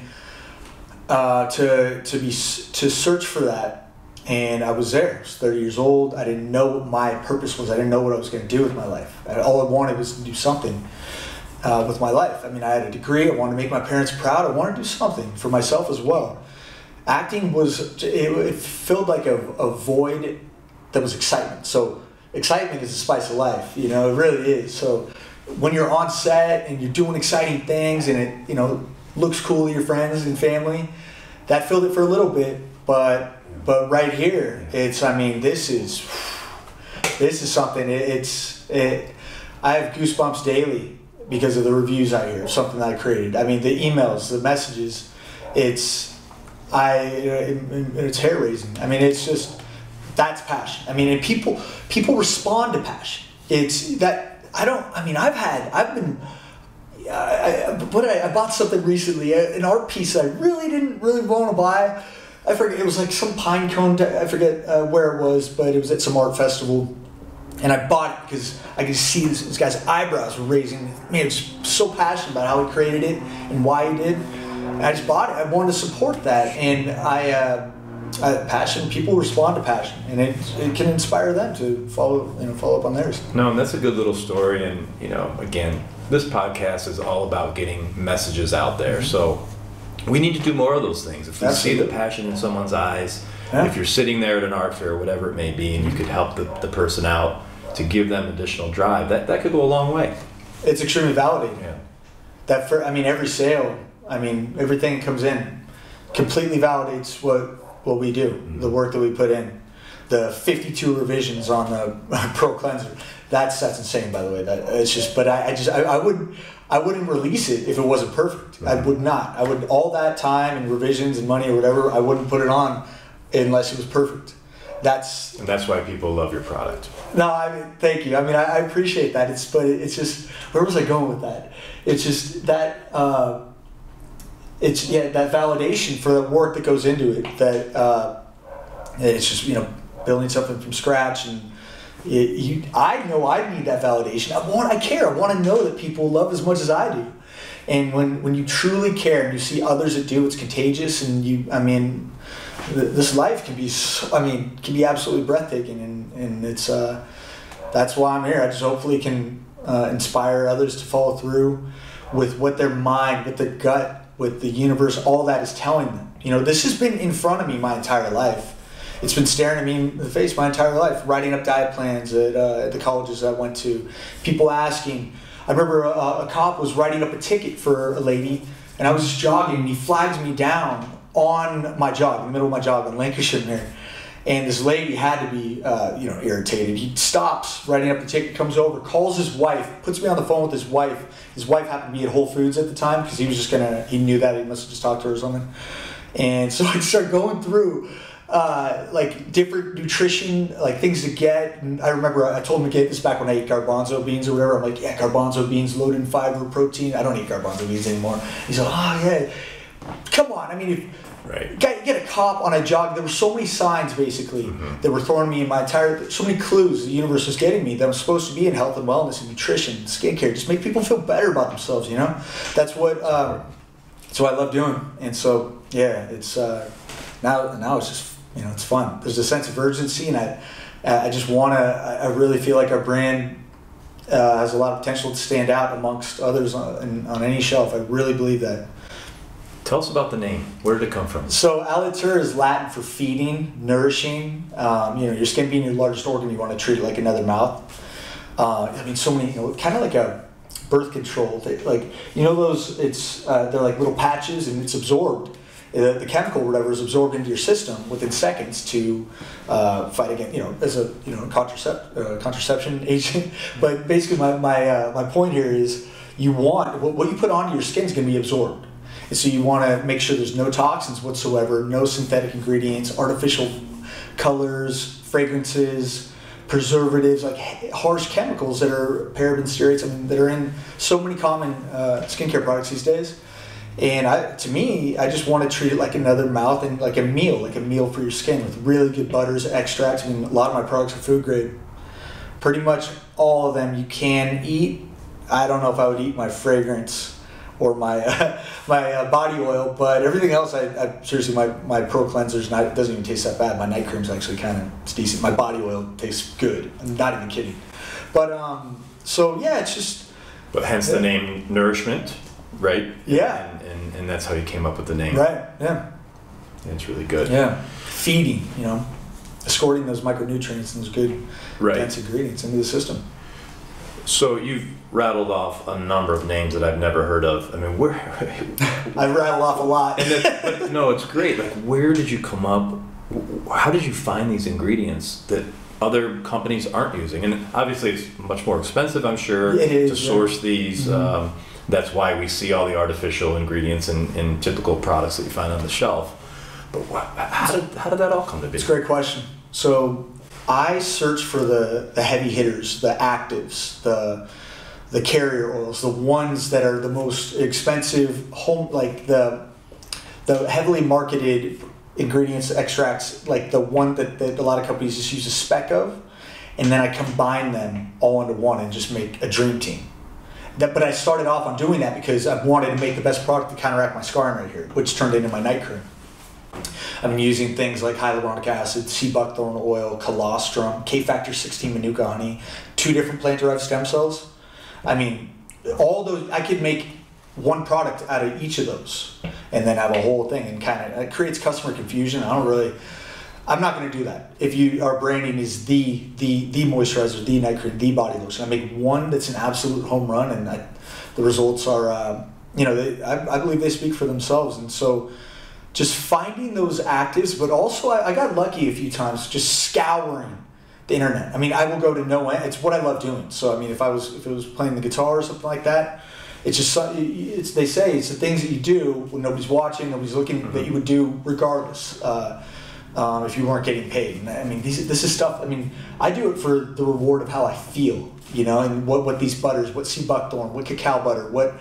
uh, to to be to search for that and I was there. I was 30 years old. I didn't know what my purpose was. I didn't know what I was going to do with my life. All I wanted was to do something uh, with my life. I mean, I had a degree. I wanted to make my parents proud. I wanted to do something for myself as well. Acting was it, filled like a, a void that was excitement. So excitement is the spice of life. You know, it really is. So when you're on set and you're doing exciting things and it you know looks cool to your friends and family, that filled it for a little bit. But but right here, it's I mean this is this is something. It, it's it. I have goosebumps daily because of the reviews I hear. Something that I created. I mean the emails, the messages. It's I. It, it's hair raising. I mean it's just that's passion. I mean and people people respond to passion. It's that I don't. I mean I've had I've been. I, I, but I, I bought something recently, uh, an art piece I really didn't really want to buy. I forget it was like some pine cone. I forget uh, where it was, but it was at some art festival, and I bought it because I could see this, this guy's eyebrows were raising. Man, he was so passionate about how he created it and why he did. And I just bought it. I wanted to support that, and I, uh, I passion. People respond to passion, and it, it can inspire them to follow you know follow up on theirs. No, and that's a good little story. And, you know, again, this podcast is all about getting messages out there. So we need to do more of those things. If we see the passion in someone's eyes, Yeah. if you're sitting there at an art fair, whatever it may be, and you could help the, the person out to give them additional drive, that, that could go a long way. It's extremely validating. Yeah. that for I mean every sale, I mean everything comes in completely validates what what we do, the work that we put in. The 52 revisions on the Pro Cleanser. That's that's insane by the way. That it's just but I, I just I, I wouldn't I wouldn't release it if it wasn't perfect. I would not. I would all that time and revisions and money or whatever, I wouldn't put it on unless it was perfect. That's And that's why people love your product. no, I mean, thank you. I mean, I, I appreciate that. It's, but it's just, where was I going with that? It's just that, uh, it's yeah, that validation for the work that goes into it. That uh, it's just you know building something from scratch, and it, you, I know I need that validation. I want, I care. I want to know that people love as much as I do. And when when you truly care and you see others that do, it's contagious. And you, I mean, th- this life can be, so, I mean, can be absolutely breathtaking, and and it's uh, that's why I'm here. I just hopefully can uh, inspire others to follow through with what their mind, with the gut, with the universe, all that is telling them. You know, this has been in front of me my entire life. It's been staring at me in the face my entire life. Writing up diet plans at, uh, at the colleges I went to, people asking. I remember a, a cop was writing up a ticket for a lady, and I was jogging, and he flags me down on my jog, in the middle of my jog in Lancashire there. And this lady had to be, uh, you know, irritated. He stops writing up the ticket, comes over, calls his wife, puts me on the phone with his wife. His wife happened to be at Whole Foods at the time because he was just gonna, he knew that he must have just talked to her or something. And so I start going through uh, like different nutrition, like things to get. And I remember I told him to get this back when I ate garbanzo beans or whatever. I'm like, yeah, garbanzo beans loaded in fiber, protein. I don't eat garbanzo beans anymore. He's like, oh yeah, come on. I mean, if, Right. get, get a cop on a jog. There were so many signs basically that were throwing me in my entire, so many clues the universe was getting me that I'm supposed to be in health and wellness and nutrition, and skincare, just make people feel better about themselves. You know, that's what uh, that's what I love doing. And so yeah, it's uh, now now it's just you know it's fun. There's a sense of urgency, and I I just want to. I I really feel like our brand uh, has a lot of potential to stand out amongst others on, on any shelf. I really believe that. Tell us about the name. Where did it come from? So alitura is Latin for feeding, nourishing. Um, you know, your skin being your largest organ, you want to treat it like another mouth. Uh, I mean, so many, you know, kind of like a birth control. They, like you know those, it's uh, they're like little patches and it's absorbed. Uh, the chemical or whatever is absorbed into your system within seconds to uh, fight against, you know, as a you know contracept, uh, contraception agent. But basically, my my uh, my point here is you want what, what you put onto your skin is going to be absorbed. And so you want to make sure there's no toxins whatsoever, no synthetic ingredients, artificial colors, fragrances, preservatives, like harsh chemicals that are paraben stearates. I mean, that are in so many common uh, skincare products these days. And I, to me, I just want to treat it like another mouth and like a meal, like a meal for your skin with really good butters, extracts. I mean, a lot of my products are food grade. Pretty much all of them you can eat. I don't know if I would eat my fragrance or my uh, my uh, body oil, but everything else, I, I seriously my my pro cleanser's not it doesn't even taste that bad. My night cream's actually kind of it's decent. My body oil tastes good. I'm not even kidding. But um, so yeah, it's just But hence the name Nourishment, right? Yeah. And, and, and that's how you came up with the name. right. Yeah. It's really good. Yeah. Feeding, you know, escorting those micronutrients and those good Right. dense ingredients into the system. So you've rattled off a number of names that I've never heard of. I mean, where? I rattle off a lot. and then, but no, it's great. Like, where did you come up? How did you find these ingredients that other companies aren't using? And obviously, it's much more expensive, I'm sure, is, to yeah. source these. Mhm. Um, that's why we see all the artificial ingredients in, in typical products that you find on the shelf. But how did how did that all come to be? It's a great question. So I search for the, the heavy hitters, the actives, the the carrier oils, the ones that are the most expensive home like the the heavily marketed ingredients, extracts, like the one that, that a lot of companies just use a speck of, and then I combine them all into one and just make a dream team. That, but I started off on doing that because I wanted to make the best product to counteract my scarring right here, which turned into my night cream. I'm using things like hyaluronic acid, sea buckthorn oil, colostrum, K factor 16 manuka honey, two different plant derived stem cells. I mean, all those, I could make one product out of each of those and then have a whole thing and kind of, it creates customer confusion. I don't really, I'm not going to do that. If you, our branding is the, the, the moisturizer, the night cream, the body lotion. I make one that's an absolute home run and I, the results are, uh, you know, they, I, I believe they speak for themselves. And so, just finding those actives, but also I, I got lucky a few times just scouring the internet. I mean, I will go to no end. It's what I love doing. So I mean, if I was if it was playing the guitar or something like that, it's just it's they say it's the things that you do when nobody's watching, nobody's looking that you would do regardless. Uh, um, if you weren't getting paid, and I mean, these, this is stuff. I mean, I do it for the reward of how I feel, you know, and what, what these butters, what sea buckthorn, what cacao butter, what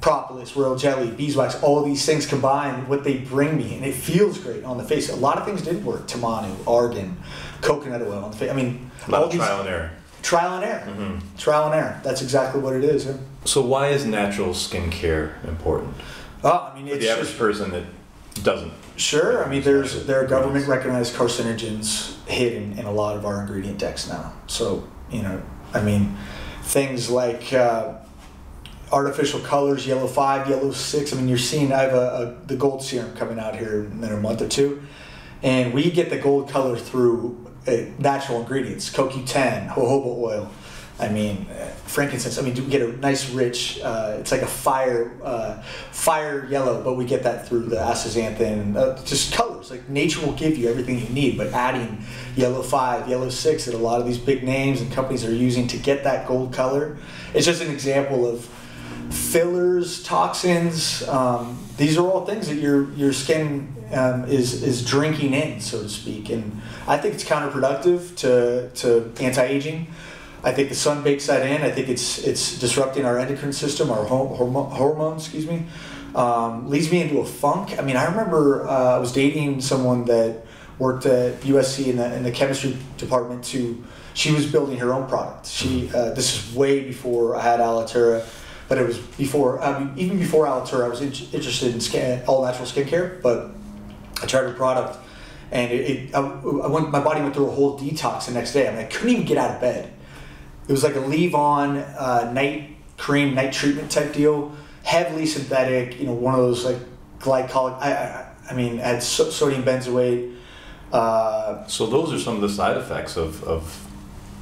propolis, royal jelly, beeswax, all these things combined, what they bring me, and it feels great on the face. A lot of things did work. Tamanu, argan, coconut oil on the face. I mean, all these trial and error. trial and error. Mhm. Trial and error. That's exactly what it is. Yeah. So why is natural skincare important? Oh, I mean, the average just- person that doesn't. Sure. I mean, there's there are government recognized carcinogens hidden in a lot of our ingredient decks now. So you know, I mean, things like uh, artificial colors, yellow five, yellow six. I mean, you're seeing. I have a, a the gold serum coming out here in a month or two, and we get the gold color through natural ingredients: CoQ10, jojoba oil. I mean, uh, frankincense. I mean, we get a nice, rich. Uh, it's like a fire, uh, fire yellow, but we get that through the astaxanthin. Uh, just colors. Like nature will give you everything you need, but adding yellow five, yellow six that a lot of these big names and companies are using to get that gold color. It's just an example of fillers, toxins. Um, these are all things that your your skin um, is is drinking in, so to speak. And I think it's counterproductive to to anti aging. I think the sun bakes that in. I think it's it's disrupting our endocrine system, our hor- hormones. Excuse me. Um, leads me into a funk. I mean, I remember uh, I was dating someone that worked at USC in the in the chemistry department. To she was building her own product. She uh, this is way before I had Alitura, but it was before I mean, even before Alitura. I was in- interested in skin, all natural skincare, but I tried her product and it, it I, I went my body went through a whole detox the next day. I mean, I couldn't even get out of bed. It was like a leave on uh, night cream, night treatment type deal, heavily synthetic. You know, one of those like glycolic. I I, I mean, had so, sodium benzoate. Uh, So those are some of the side effects of, of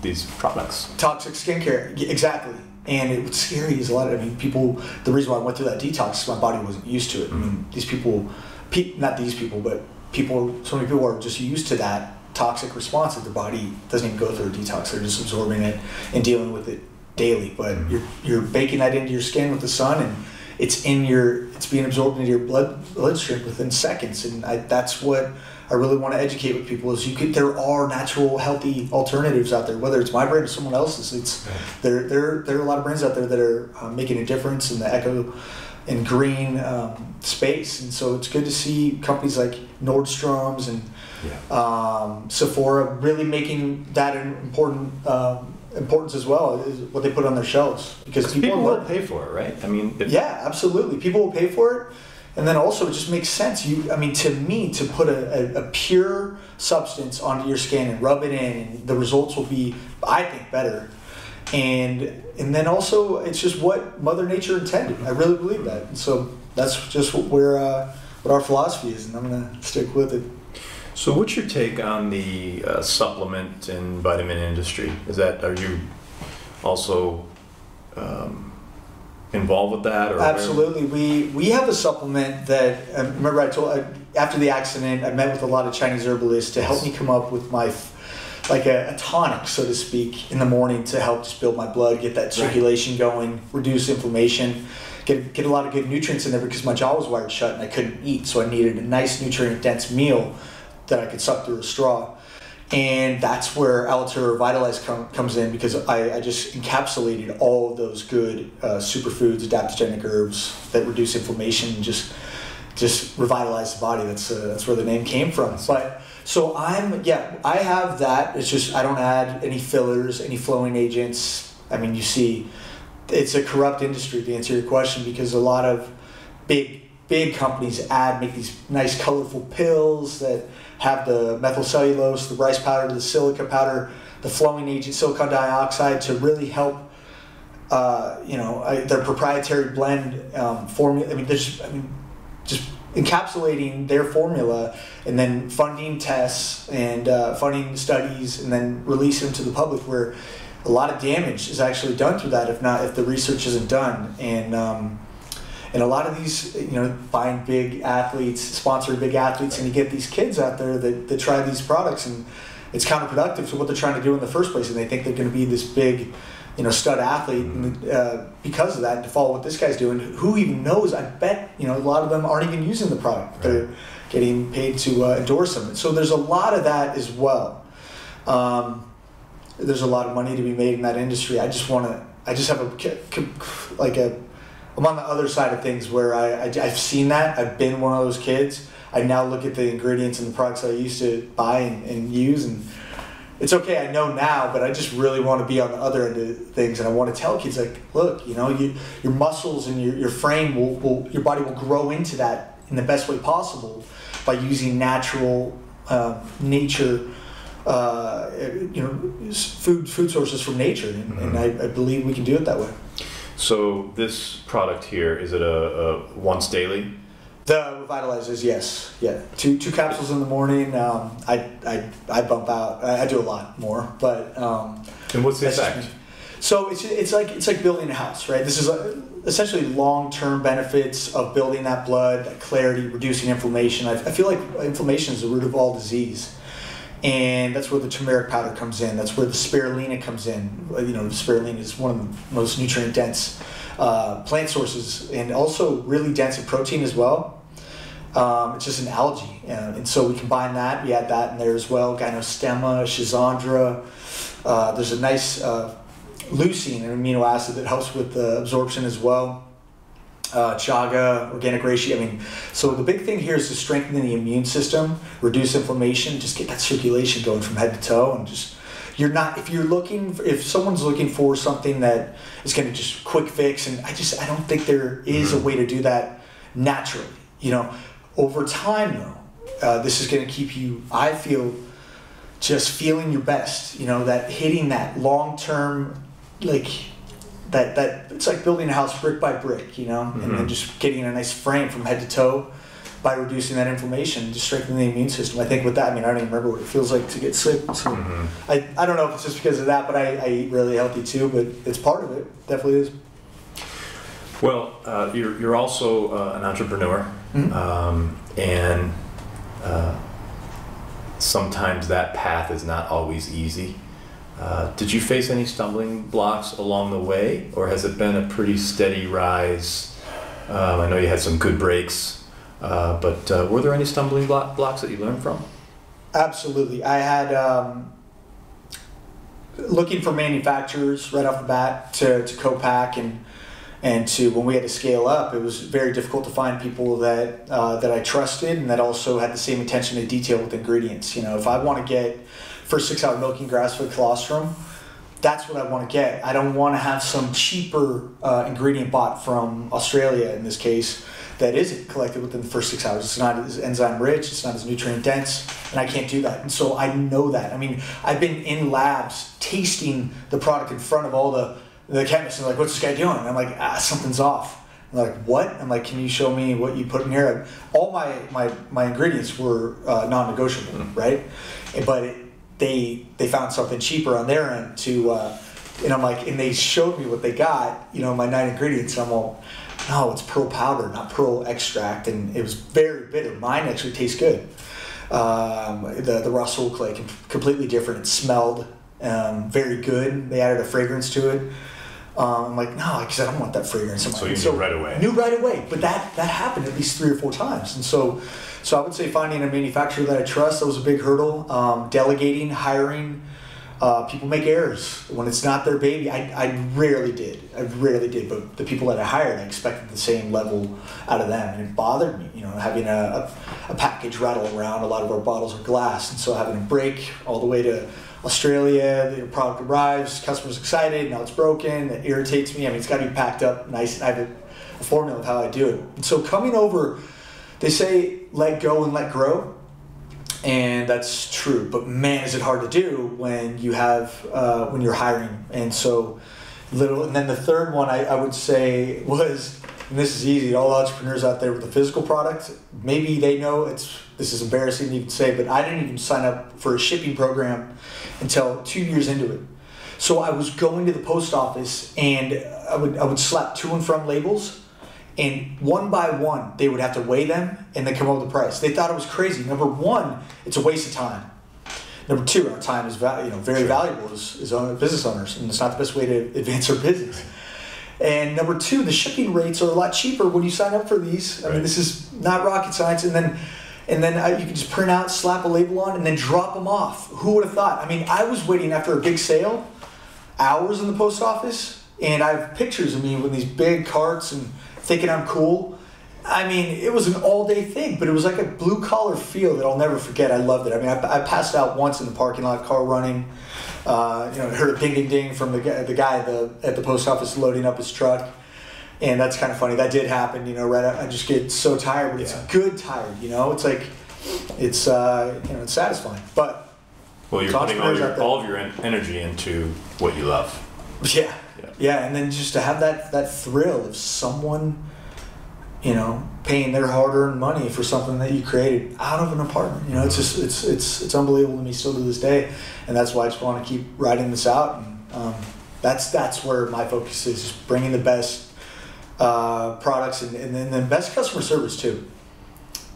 these products. toxic skincare exactly and it, what's scary is a lot. Of i mean people the reason why i went through that detox is my body wasn't used to it. I mean these people pe- not these people but people so many people are just used to that toxic response that their body doesn't even go through a detox. They're just absorbing it and dealing with it daily. But mm-hmm. you're you're baking that into your skin with the sun and it's in your it's being absorbed into your blood bloodstream within seconds. And I, that's what I really want to educate with people is you could there are natural healthy alternatives out there whether it's my brand or someone else's. It's there there there are a lot of brands out there that are um, making a difference in the eco and green um, space. And so it's good to see companies like Nordstrom's and Yeah. um, Sephora really making that an important um, importance as well is what they put on their shelves because people, People will pay for it, right? I mean, Yeah, absolutely. People will pay for it. And then also, it just makes sense. You, I mean, to me, to put a, a, a pure substance onto your skin and rub it in, and the results will be, I think, better. And and then also, it's just what Mother Nature intended. I really believe that. And so that's just where uh, what our philosophy is, and I'm gonna stick with it. So, what's your take on the uh, supplement and vitamin industry? Is that are you also um, involved with that? Or Absolutely. We we have a supplement that um, remember I told after the accident I met with a lot of Chinese herbalists to help me come up with my like a, a tonic so to speak in the morning to help just build my blood, get that circulation going, reduce inflammation, get get a lot of good nutrients in there because my jaw was wired shut and I couldn't eat, so I needed a nice nutrient dense meal that I could suck through a straw. And that's where Alitura Vitalize com- comes in because I, I just encapsulated all of those good uh, superfoods, adaptogenic herbs that reduce inflammation and just just revitalize the body. That's uh, that's where the name came from. But so I'm yeah, I have that. It's just I don't add any fillers, any flowing agents. I mean, you see, it's a corrupt industry to answer your question because a lot of big big companies add make these nice colorful pills that have the methyl cellulose, the rice powder, the silica powder, the flowing agent silicon dioxide to really help. Uh, you know, I, their proprietary blend um, formula. I mean, there's, I mean, just encapsulating their formula and then funding tests and uh, funding studies and then release them to the public where a lot of damage is actually done through that if not if the research isn't done and um, and a lot of these you know buying big athletes sponsor big athletes and you get these kids out there that, that try these products and it's counterproductive to what they're trying to do in the first place and they think they're going to be this big you know stud athlete and uh, because of that to follow what this guy's doing who even knows i bet you know a lot of them aren't even using the product. They're getting paid to uh, endorse them. So there's a lot of that as well. Um, there's a lot of money to be made in that industry. I just want to i just have a, like a i'm on the other side of things where I, I i've seen that. I've been one of those kids. I now look at the ingredients and the products i used to buy and, and use and it's okay i know now but i just really want to be on the other end of things and i want to tell kids like look you know you, your muscles and your, your frame will, will your body will grow into that in the best way possible by using natural um, nature uh, you know food food sources from nature and, and I, I believe we can do it that way So, this product here is it a, a once daily? the revitalizers yes yeah two two capsules in the morning um, I, I i bump out I, I do a lot more but um, And what's the effect? So it's, it's like it's like building a house, right? This is essentially long-term benefits of building that blood, that clarity, reducing inflammation. I, I feel like inflammation is the root of all disease, and that's where the turmeric powder comes in. That's where the spirulina comes in. Uh, You know, spirulina is one of the most nutrient-dense uh, plant sources, and also really dense in protein as well. Um, it's just an algae, uh, and so we combine that. We add that in there as well. Gynostemma, schizandra. Uh, there's a nice uh, leucine, an amino acid that helps with the absorption as well. Uh, chaga, organic reishi. I mean, so the big thing here is to strengthen the immune system, reduce inflammation, just get that circulation going from head to toe, and just you're not if you're looking for, if someone's looking for something that is going to just quick fix, and I just I don't think there is a way to do that naturally. You know, over time though, uh, this is going to keep you. I feel just feeling your best. You know that hitting that long term, like that that it's like building a house brick by brick. You know, and then Mhm. just getting a nice frame from head to toe by reducing that inflammation, just strengthening the immune system. I think with that, I mean, I don't even remember what it feels like to get sick. So Mhm. I, I don't know if it's just because of that, but I, I eat really healthy too. But it's part of it. Definitely is. Well, uh, you're, you're also uh, an entrepreneur, Mhm. um, and uh, sometimes that path is not always easy. Uh, did you face any stumbling blocks along the way, or has it been a pretty steady rise? Um, I know you had some good breaks, uh, but uh, were there any stumbling block, blocks that you learned from? Absolutely. I had um, looking for manufacturers right off the bat to, to co-pack and and to when we had to scale up, it was very difficult to find people that uh, that I trusted and that also had the same attention to detail with ingredients. You know, if I want to get first six hour milking grass-fed colostrum, that's what I want to get. I don't want to have some cheaper uh, ingredient bought from Australia in this case that isn't collected within the first six hours. It's not as enzyme rich, it's not as nutrient dense, and I can't do that. And so I know that. I mean, I've been in labs tasting the product in front of all the, the chemists and like, what's this guy doing? And I'm like, ah, something's off. And like, what? I'm like, can you show me what you put in here? All my, my, my ingredients were uh, non-negotiable, right? But it, they they found something cheaper on their end to, uh, and I'm like, and they showed me what they got, you know, my nine ingredients. And I'm all, no, it's pearl powder, not pearl extract, and it was very bitter. Mine actually tastes good. Um, the the rhassoul clay com- completely different. It smelled um, very good. They added a fragrance to it. Um, I'm like, no, because I don't want that fragrance. in So mine." you knew right away. Knew right away, but that that happened at least three or four times, and so so I would say finding a manufacturer that I trust that was a big hurdle. Um, delegating, hiring. Uh, people make errors when it's not their baby. I, I rarely did. I rarely did, but the people that I hired, I expected the same level out of them, and it bothered me. You know, having a, a, a package rattle around. A lot of our bottles are glass, and so having a break all the way to Australia, the product arrives, customer's excited, now it's broken, it irritates me. I mean, it's got to be packed up nice. I have a, a formula of how I do it. And so coming over, they say let go and let grow, and that's true. But man, is it hard to do when you have uh, when you're hiring. And so little. And then the third one I, I would say was, and this is easy. All entrepreneurs out there with a physical product, maybe they know it's. This is embarrassing to even say, but I didn't even sign up for a shipping program until two years into it. So I was going to the post office and I would I would slap to and from labels, and one by one they would have to weigh them and then come up with a price. They thought it was crazy. Number one, it's a waste of time. Number two, our time is val- you know very valuable as, as business owners, and it's not the best way to advance our business. And number two, the shipping rates are a lot cheaper when you sign up for these. I mean, this is not rocket science. And then, and then uh, you can just print out, slap a label on, and then drop them off. Who would have thought? I mean, I was waiting after a big sale, hours in the post office, and I have pictures of me with these big carts and thinking I'm cool. I mean, it was an all day thing, but it was like a blue collar feel that I'll never forget. I loved it. I mean, I, I passed out once in the parking lot, car running. Uh, you know, heard a ding ding ding from the guy, the guy at the, at the post office loading up his truck. And that's kind of funny. That did happen, you know, right? I just get so tired, but it's Yeah. good tired, you know? It's like, it's, uh, you know, it's satisfying. But Well, you're So putting all your all of your energy into what you love. Yeah. Yeah. and then just to have that that thrill of someone, you know, paying their hard-earned money for something that you created out of an apartment. You know, it's just it's it's it's unbelievable to me still to this day, and that's why I just want to keep riding this out. And um, that's that's where my focus is, just bringing the best uh, products and, and then the best customer service too.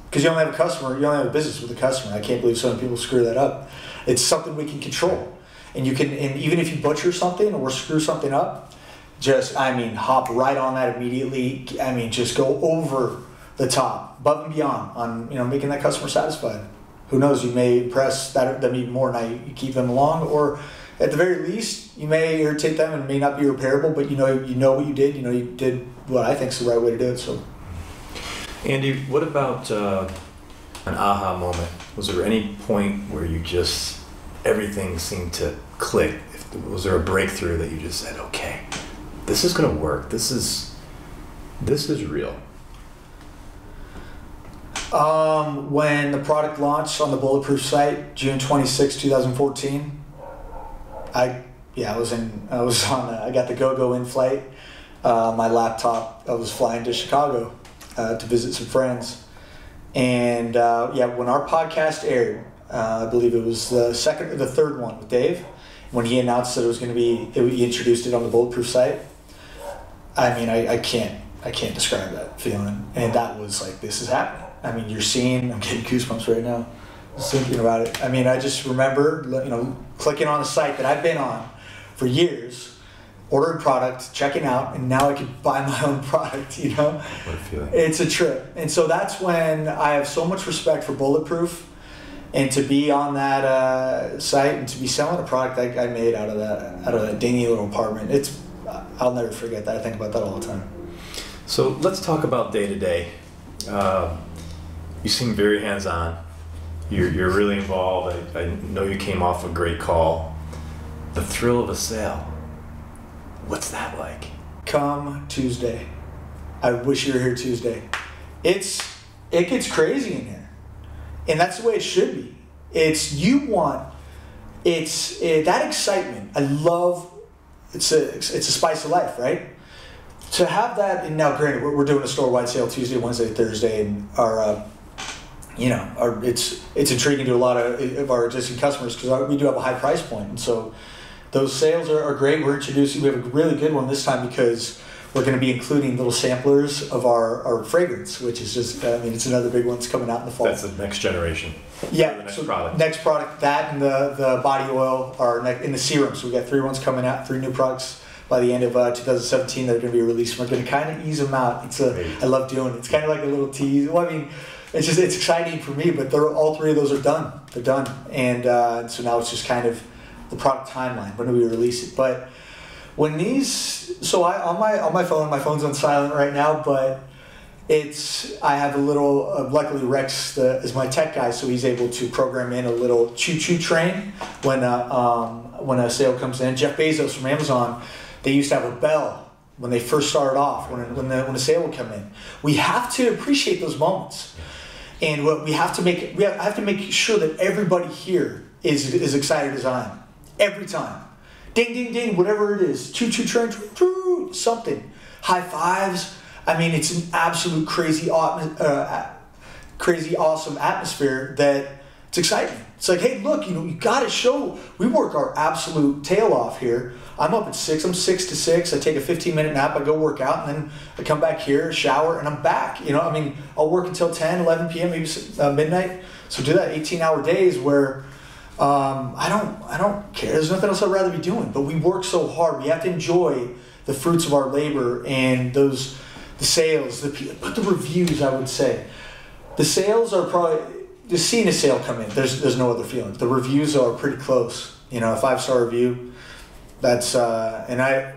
Because you only have a customer, you only have a business with a customer. I can't believe so many people screw that up. It's something we can control, and you can. And even if you butcher something or screw something up, just I mean, hop right on that immediately. I mean, just go over the top, above and beyond on you know making that customer satisfied. Who knows? You may impress that them even more. Now you keep them along, or at the very least, you may irritate them and may not be repairable. But you know you know what you did. You know you did what I think is the right way to do it. So. Andy, what about uh, an aha moment? Was there any point where you just everything seemed to click? If, was there a breakthrough that you just said, "Okay, this is going to work. This is this is real." Um, when the product launched on the Bulletproof site, June 26, 2014, I yeah, I was in I was on a, I got the GoGo in flight. Uh, my laptop. I was flying to Chicago uh, to visit some friends, and uh, yeah, when our podcast aired, uh, I believe it was the second or the third one with Dave, when he announced that it was going to be, it, he introduced it on the Bulletproof site. I mean, I, I can't I can't describe that feeling, and that was like this is happening. I mean, you're seeing. I'm getting goosebumps right now, thinking about it. I mean, I just remember you know clicking on a site that I've been on for years, ordering product, checking out, and now I can buy my own product. You know, What a feeling. it's a trip, and so that's when I have so much respect for Bulletproof, and to be on that uh, site and to be selling a product I, I made out of that out of that dingy little apartment. It's I'll never forget that. I think about that all the time. So let's talk about day to day. Uh, You seem very hands on. You're, you're really involved. I, I know you came off a great call. The thrill of a sale. What's that like? Come Tuesday. I wish you were here Tuesday. It's it gets crazy in here, and that's the way it should be. It's you want. It's eh, that excitement. I love. It's a it's a spice of life, right? To have that, and now granted, we're, we're doing a store wide sale Tuesday, Wednesday, Thursday, and our, uh, you know, our it's it's intriguing to a lot of, of our existing customers because we do have a high price point, and so those sales are, are great. We're introducing, we have a really good one this time because we're going to be including little samplers of our, our fragrance, which is just, I mean, it's another big one that's coming out in the fall. That's the next generation. yeah, next so product. Next product, that and the, the body oil are ne- in the serum. So we got three ones coming out, three new products by the end of uh, 2017 that are going to be released. We're going to kind of ease them out. It's a, Great. I love doing it. It's kind of like a little tease. Well, I mean, it's just, it's exciting for me, but they're, all three of those are done. They're done. And uh, so now it's just kind of the product timeline. When do we release it? But when these, so I, on my, on my phone, my phone's on silent right now, but it's I have a little. Uh, luckily, Rex the, is my tech guy, so he's able to program in a little choo-choo train when a, um, when a sale comes in. Jeff Bezos from Amazon, they used to have a bell when they first started off when when the, when a sale would come in. We have to appreciate those moments, and what we have to make we have, I have to make sure that everybody here is is excited as I am every time. Ding ding ding, whatever it is, choo choo train, choo, choo, something, high fives. I mean, it's an absolute crazy, uh, crazy, awesome atmosphere that it's exciting. It's like, hey, look, you know, you got to show. We work our absolute tail off here. I'm up at six. I'm six to six. I take a 15 minute nap. I go work out, and then I come back here, shower, and I'm back. You know, I mean, I'll work until 10, 11 p.m., maybe uh, midnight. So do that 18 hour days where um, I don't I don't care. There's nothing else I'd rather be doing. But we work so hard. We have to enjoy the fruits of our labor and those the sales, the but the reviews. I would say the sales are probably just seeing a sale come in. There's there's no other feeling. The reviews are pretty close. You know, a five star review. That's uh, and I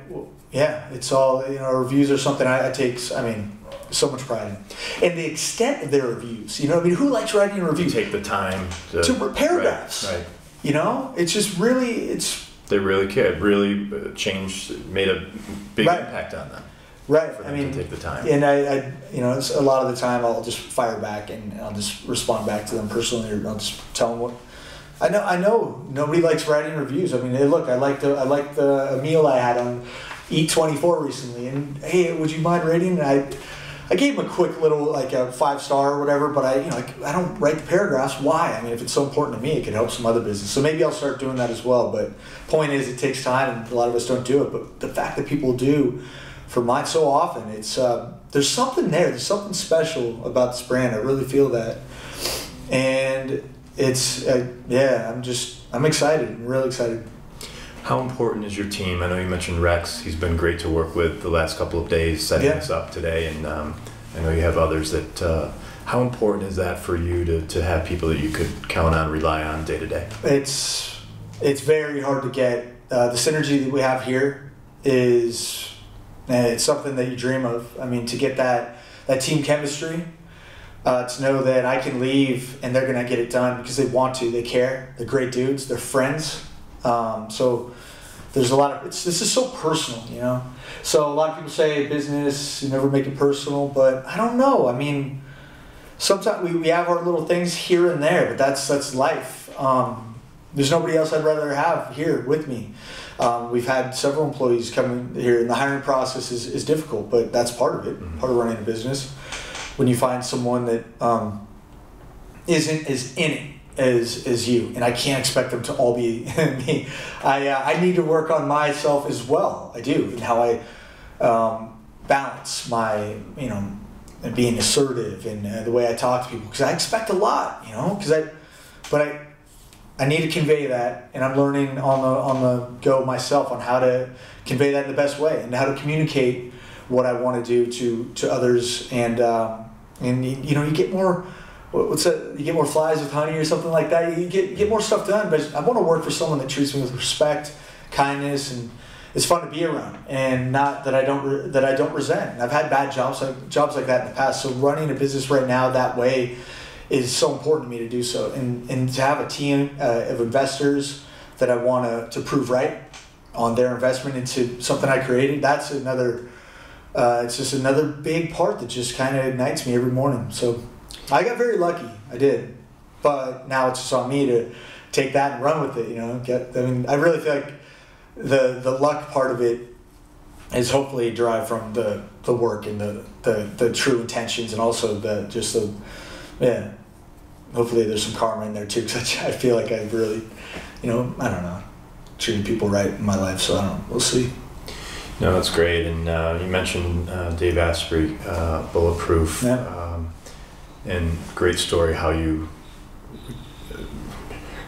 yeah, it's all you know. Reviews are something I, I take. I mean. So much pride in, and the extent of their reviews. You know, I mean, who likes writing a You review? take the time to, To paragraphs. Right, right. You know, it's just really, it's They really cared. Really uh, changed, made a big Right. impact on them. right. For I them mean, to take the time. and I, I, you know, it's a lot of the time I'll just fire back and I'll just respond back to them personally, or I'll just tell them what. I know, I know. Nobody likes writing reviews. I mean, hey, look, I like the, I like the meal I had on Eat Twenty Four recently, and hey, would you mind rating? And I, I gave him a quick little like a five star or whatever, but I, you know, I, I don't write the paragraphs. Why? I mean, if it's so important to me, it could help some other business. So maybe I'll start doing that as well. But point is, it takes time, and a lot of us don't do it. But the fact that people do, for mine, so often, it's uh, there's something there. There's something special about this brand. I really feel that, and it's uh, yeah. I'm just I'm excited. I'm really excited. How important is your team? I know you mentioned Rex. He's been great to work with the last couple of days, setting Yeah. this up today, and um, I know you have others that. Uh, how important is that for you to, to have people that you could count on, rely on day to day? it's it's very hard to get. Uh, the synergy that we have here is it's something that you dream of. I mean, to get that that team chemistry, uh, to know that I can leave and they're gonna get it done because they want to, they care, they're great dudes, they're friends. Um, so there's a lot of it's this is so personal, you know. So a lot of people say business, you never make it personal, but I don't know. I mean, sometimes we, we have our little things here and there, but that's that's life. Um, there's nobody else I'd rather have here with me. Um, we've had several employees come in here, and the hiring process is, is difficult, but that's part of it, Mhm. part of running a business. When you find someone that um, isn't as in it as, as you, and I can't expect them to all be me. I, uh, I need to work on myself as well. I do, and how I um, balance my, you know, and being assertive and uh, the way I talk to people because I expect a lot, you know, because I, but I, I need to convey that, and I'm learning on the on the go myself on how to convey that in the best way and how to communicate what I want to do to to others, and um, and you, you know you get more. What- What's that? You get more flies with honey or something like that. You get get more stuff done. But I want to work for someone that treats me with respect, kindness, and it's fun to be around. And not that I don't re- that I don't resent. I've had bad jobs like jobs like that in the past. So running a business right now that way is so important to me to do so. And and to have a team uh, of investors that I want to to prove right on their investment into something I created. That's another. Uh, it's just another big part that just kind of ignites me every morning. So I got very lucky. I did, but now it's just on me to take that and run with it. You know, get. I mean, I really feel like the the luck part of it is hopefully derived from the the work and the the, the true intentions and also the just the yeah. Hopefully, there's some karma in there too, because I feel like I've really, you know, I don't know, treated people right in my life. So I don't. know. We'll see. No, that's great. And uh, you mentioned uh, Dave Asprey, uh, Bulletproof, Yeah. And great story how you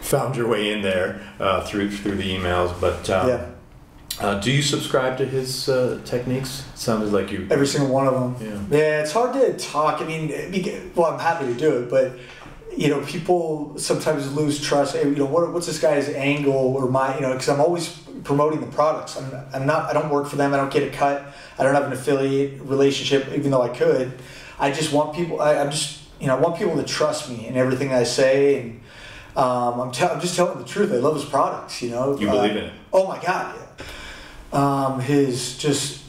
found your way in there uh, through through the emails. But um, yeah, uh, do you subscribe to his uh, techniques? It sounded like you. every single one of them. Yeah. Yeah, it's hard to talk. I mean, well, I'm happy to do it, but you know, people sometimes lose trust. You know, what, what's this guy's angle or my, you know, because I'm always promoting the products. I'm, I'm not. I don't work for them. I don't get a cut. I don't have an affiliate relationship, even though I could. I just want people. I, I'm just, you know, I want people to trust me in everything I say, and um, I'm, tell I'm just telling the truth. I love his products. You know, You Uh, believe in it? Oh my God, yeah. Um, his just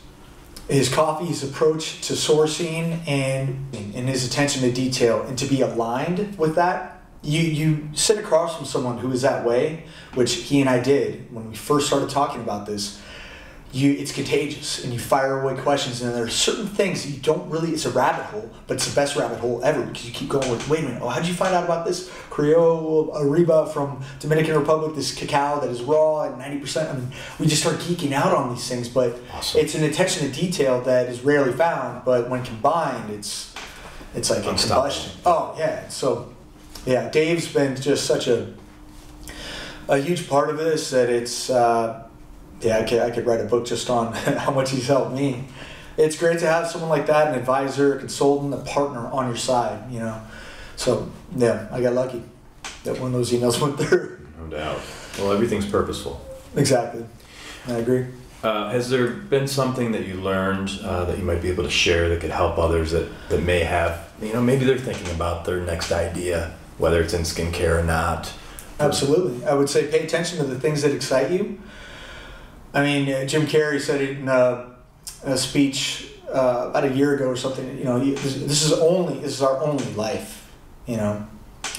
his coffee, his approach to sourcing, and and his attention to detail, and to be aligned with that. You you sit across from someone who is that way, which he and I did when we first started talking about this. You, it's contagious, and you fire away questions, and there are certain things that you don't really. It's a rabbit hole, but it's the best rabbit hole ever because you keep going with. Wait a minute! Oh, how did you find out about this Criollo Arriba from Dominican Republic? This cacao that is raw and ninety percent. I mean, we just start geeking out on these things, but Awesome. it's an attention to detail that is rarely found. But when combined, it's it's like a combustion. Oh yeah, so yeah, Dave's been just such a a huge part of this that it's uh, yeah I could I could write a book just on how much he's helped me. It's great to have someone like that, an advisor, a consultant, a partner on your side. You know, so yeah, I got lucky that one of those emails went through. No doubt. Well, everything's purposeful. Exactly, I agree. Uh, has there been something that you learned uh, that you might be able to share that could help others that, that may have, you know, maybe they're thinking about their next idea, whether it's in skincare or not? Absolutely. I would say pay attention to the things that excite you. I mean, uh, Jim Carrey said it in a, a speech uh, about a year ago or something. You know, this, this is only this is our only life. You know,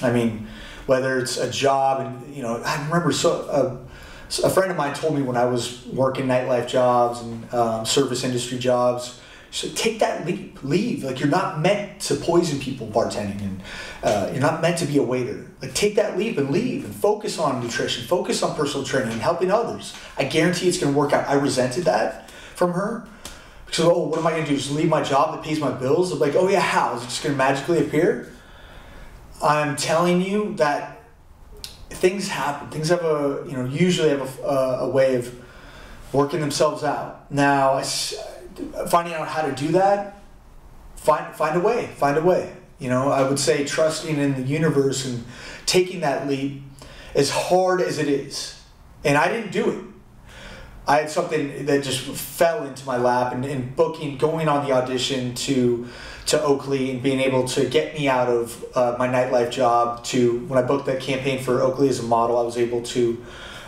I mean, whether it's a job and you know, I remember so. Uh, a friend of mine told me when I was working nightlife jobs and um, service industry jobs, said, take that leap, leave. Like you're not meant to poison people bartending, and uh, you're not meant to be a waiter. Like take that leap and leave, and focus on nutrition, focus on personal training, and helping others. I guarantee it's going to work out. I resented that from her. Because oh, what am I going to do? Just leave my job that pays my bills? I'm like, oh yeah, how? Is it just going to magically appear? I'm telling you that things happen. Things have a you know usually have a, a, way of working themselves out. Now, I finding out how to do that, find find a way. Find a way. You know, I would say trusting in the universe and taking that leap, as hard as it is. And I didn't do it. I had something that just fell into my lap, and, and booking, going on the audition to to Oakley, and being able to get me out of uh, my nightlife job. To when I booked that campaign for Oakley as a model, I was able to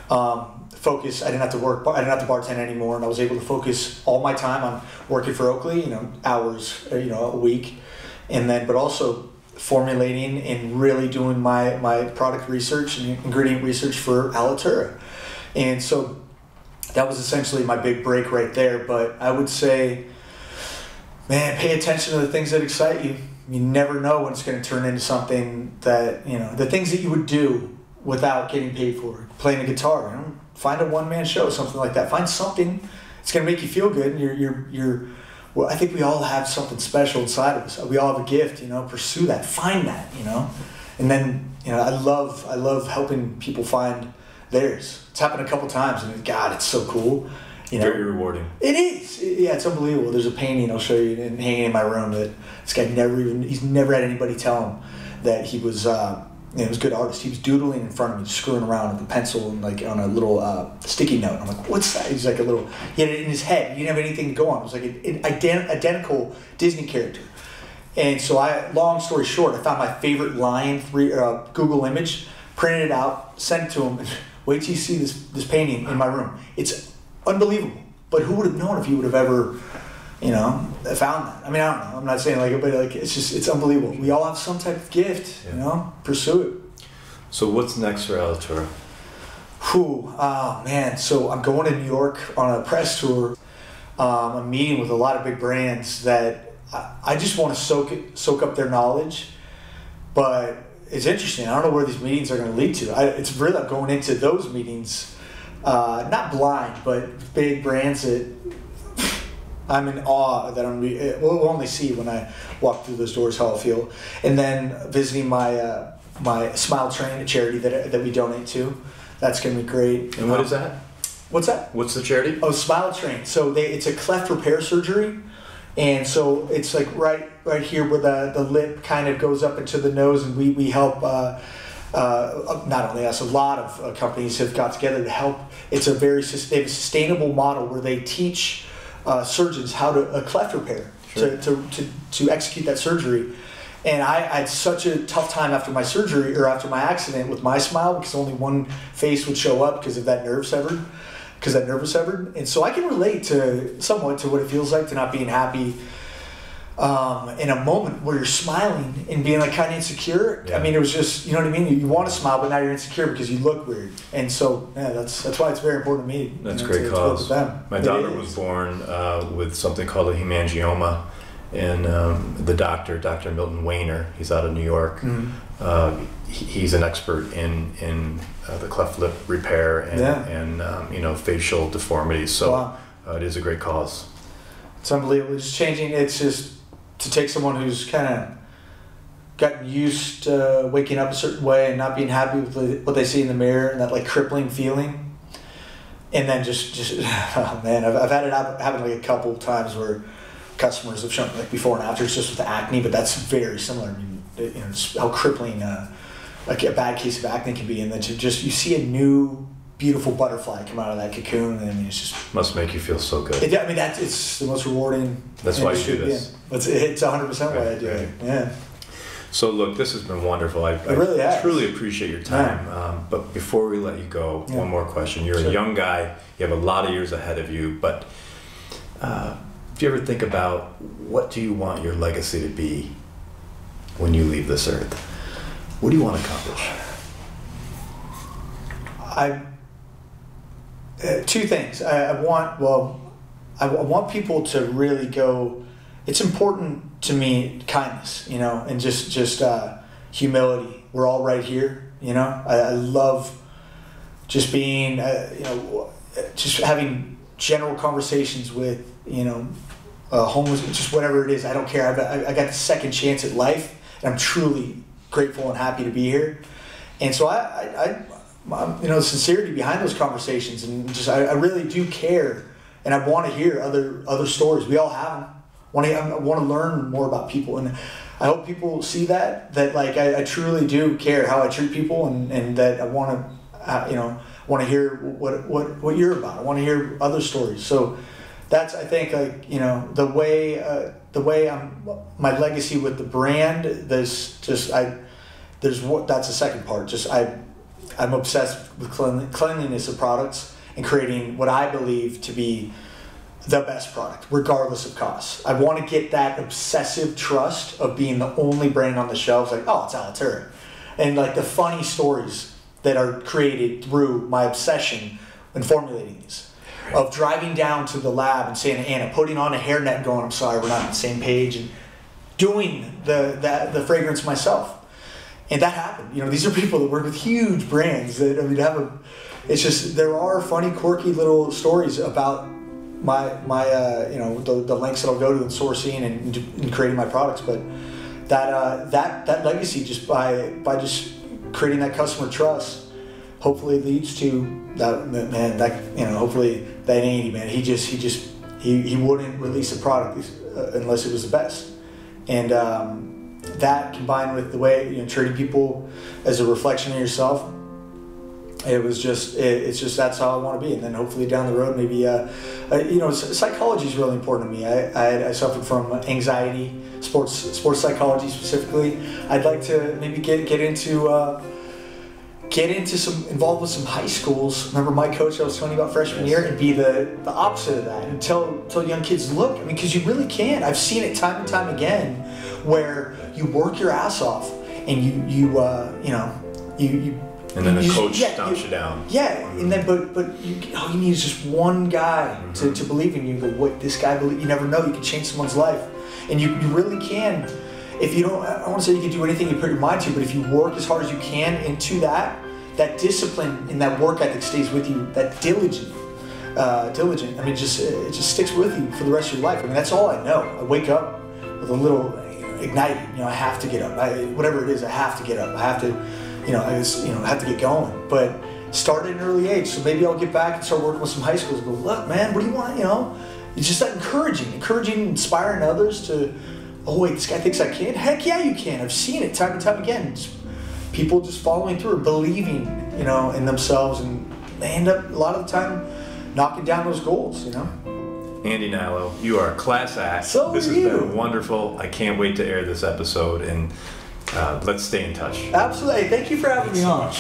um, focus. I didn't have to work. I didn't have to bartend anymore, and I was able to focus all my time on working for Oakley. You know, hours, uh, you know, a week, and then but also formulating and really doing my, my product research and ingredient research for Alitura. And so that was essentially my big break right there. But I would say, man, pay attention to the things that excite you. You never know when it's going to turn into something that, you know, the things that you would do without getting paid for. it. Playing a guitar, you know, find a one man show, something like that. Find something. It's going to make you feel good. And you're, you're, you're, well, I think we all have something special inside of us. We all have a gift, you know, pursue that, find that, you know. And then, you know, I love, I love helping people find theirs. It's happened a couple times, and God, it's so cool. You know, very rewarding. It is. Yeah, it's unbelievable. There's a painting I'll show you hanging in my room that this guy never even he's never had anybody tell him that he was. Uh, know, he was a good artist. He was doodling in front of me, screwing around with a pencil and like on a little uh, sticky note. I'm like, what's that? He's like a little. He had it in his head. He didn't have anything to go on. It was like an, ident- identical Disney character. And so I, long story short, I found my favorite line, three uh, Google image, printed it out, sent it to him. Wait till you see this this painting in my room. It's unbelievable. But who would have known if he would have ever, you know, I found that? I mean, I don't know. I'm not saying like, but like, it's just it's unbelievable. We all have some type of gift. Yeah. You know, pursue it. So what's next for Alitura? Whew, oh man. So I'm going to New York on a press tour. Um, I'm meeting with a lot of big brands that I, I just want to soak it, soak up their knowledge, but it's interesting. I don't know where these meetings are going to lead to. I, it's really going into those meetings, uh, not blind, but big brands that I'm in awe that I'm. We'll only see when I walk through those doors how I feel, and then visiting my uh, my Smile Train, a charity that that we donate to. That's going to be great. And what um, is that? What's that? What's the charity? Oh, Smile Train. So they, it's a cleft repair surgery and so it's like right right here where the, the lip kind of goes up into the nose and we, we help uh, uh, not only us a lot of uh, companies have got together to help it's a very they have a sustainable model where they teach uh, surgeons how to a cleft repair sure. to, to, to, to execute that surgery and I, I, had such a tough time after my surgery or after my accident with my smile because only one face would show up because of that nerve severed because that nerve was severed. And so I can relate to somewhat to what it feels like to not being happy um, in a moment where you're smiling and being like kind of insecure. Yeah. I mean, it was just you know what I mean. You, you, want to smile, but now you're insecure because you look weird. And so yeah, that's that's why it's very important to me. That's you know, great to, cause. To My daughter was born uh, with something called a hemangioma. And um, the doctor, Dr. Milton Waner, he's out of New York. Mm-hmm. Uh, he, he's an expert in in uh, the cleft lip repair and, yeah. and um, you know facial deformities. So wow. uh, it is a great cause. It's unbelievable. It's changing. It's just to take someone who's kind of gotten used to waking up a certain way and not being happy with what they see in the mirror and that like crippling feeling, and then just just oh man, I've, I've had it happen like a couple times where customers have shown like before and after. It's just with acne, but that's very similar. I mean, you know, how crippling. Uh, like a bad case of acne can be, and then to just you see a new beautiful butterfly come out of that cocoon, and I mean, it's just must make you feel so good. It, I mean, that's it's the most rewarding. That's why you do this. Yeah. It's it's hundred percent why I do it. Yeah. So look, this has been wonderful. I, I really truly appreciate your time. Yeah. Um, but before we let you go, yeah. one more question. You're sure. a young guy. You have a lot of years ahead of you. But uh, do you ever think about what do you want your legacy to be when you leave this earth? What do you want to accomplish? I uh, two things. I, I, want well, I, I want people to really go. It's important to me, kindness, you know, and just just uh, humility. We're all right here, you know. I, I love just being, uh, you know, just having general conversations with, you know, uh, homeless, just whatever it is. I don't care. I, I got the second chance at life, and I'm truly grateful and happy to be here. And so I, I you know, sincerity behind those conversations, and just I, I really do care, and I want to hear other other stories. We all have them. Want to I want to learn more about people, and I hope people see that that like I, I truly do care how I treat people, and, and that I want to, uh, you know, want to hear what what what you're about. I want to hear other stories. So that's I think like you know the way uh, the way I'm my legacy with the brand. There's just I there's what that's the second part. Just I I'm obsessed with cleanliness of products and creating what I believe to be the best product, regardless of cost. I want to get that obsessive trust of being the only brand on the shelves. Like, oh, it's Alitura, and like the funny stories that are created through my obsession in formulating these. Of driving down to the lab in Santa Ana, putting on a hairnet, going, "I'm sorry, we're not on the same page," and doing the the, the fragrance myself and that happened. You know, these are people that work with huge brands that I mean have a. It's just there are funny, quirky little stories about my my uh, you know the, the lengths that I'll go to in sourcing and, and creating my products, but that uh, that that legacy just by by just creating that customer trust, hopefully leads to that man that you know hopefully that Andy man he just he just he, he wouldn't release a product uh, unless it was the best, and. Um, that combined with the way you know treating people as a reflection of yourself it was just it, it's just that's how I want to be. And then hopefully down the road maybe uh, uh, you know psychology is really important to me. I, I, I, suffered from anxiety sports sports psychology specifically. I'd like to maybe get get into uh, get into some involved with some high schools. Remember my coach I was telling you about freshman year? And be the, the opposite of that. And tell tell young kids look. I mean because you really can I've seen it time and time again where you work your ass off and you you uh, you know you, you and then the coach yeah, stomps you, you, down. Yeah, and then but but you, all you need is just one guy mm-hmm. to, to believe in you. Go, what this guy believe? You never know. You can change someone's life, and you, you really can. If you don't, I don't want to say you can do anything you put your mind to, but if you work as hard as you can into that, that discipline and that work ethic stays with you. That diligent, uh, diligent. I mean, just it just sticks with you for the rest of your life. I mean, that's all I know. I wake up with a little ignited. You know, I have to get up. I, whatever it is, I have to get up. I have to, you know, I just, you know, have to get going. But start at an early age, so maybe I'll get back and start working with some high schools. Go, look, man, what do you want? You know, it's just that encouraging, encouraging, inspiring others to. Oh wait, this guy thinks I can. Heck yeah, you can. I've seen it time and time again. Just people just following through, believing, you know, in themselves, and they end up a lot of the time knocking down those goals. You know. Andy Hnilo, you are a class act. So this has you. been wonderful. I can't wait to air this episode, and uh, let's stay in touch. Absolutely. Thank you for having me on.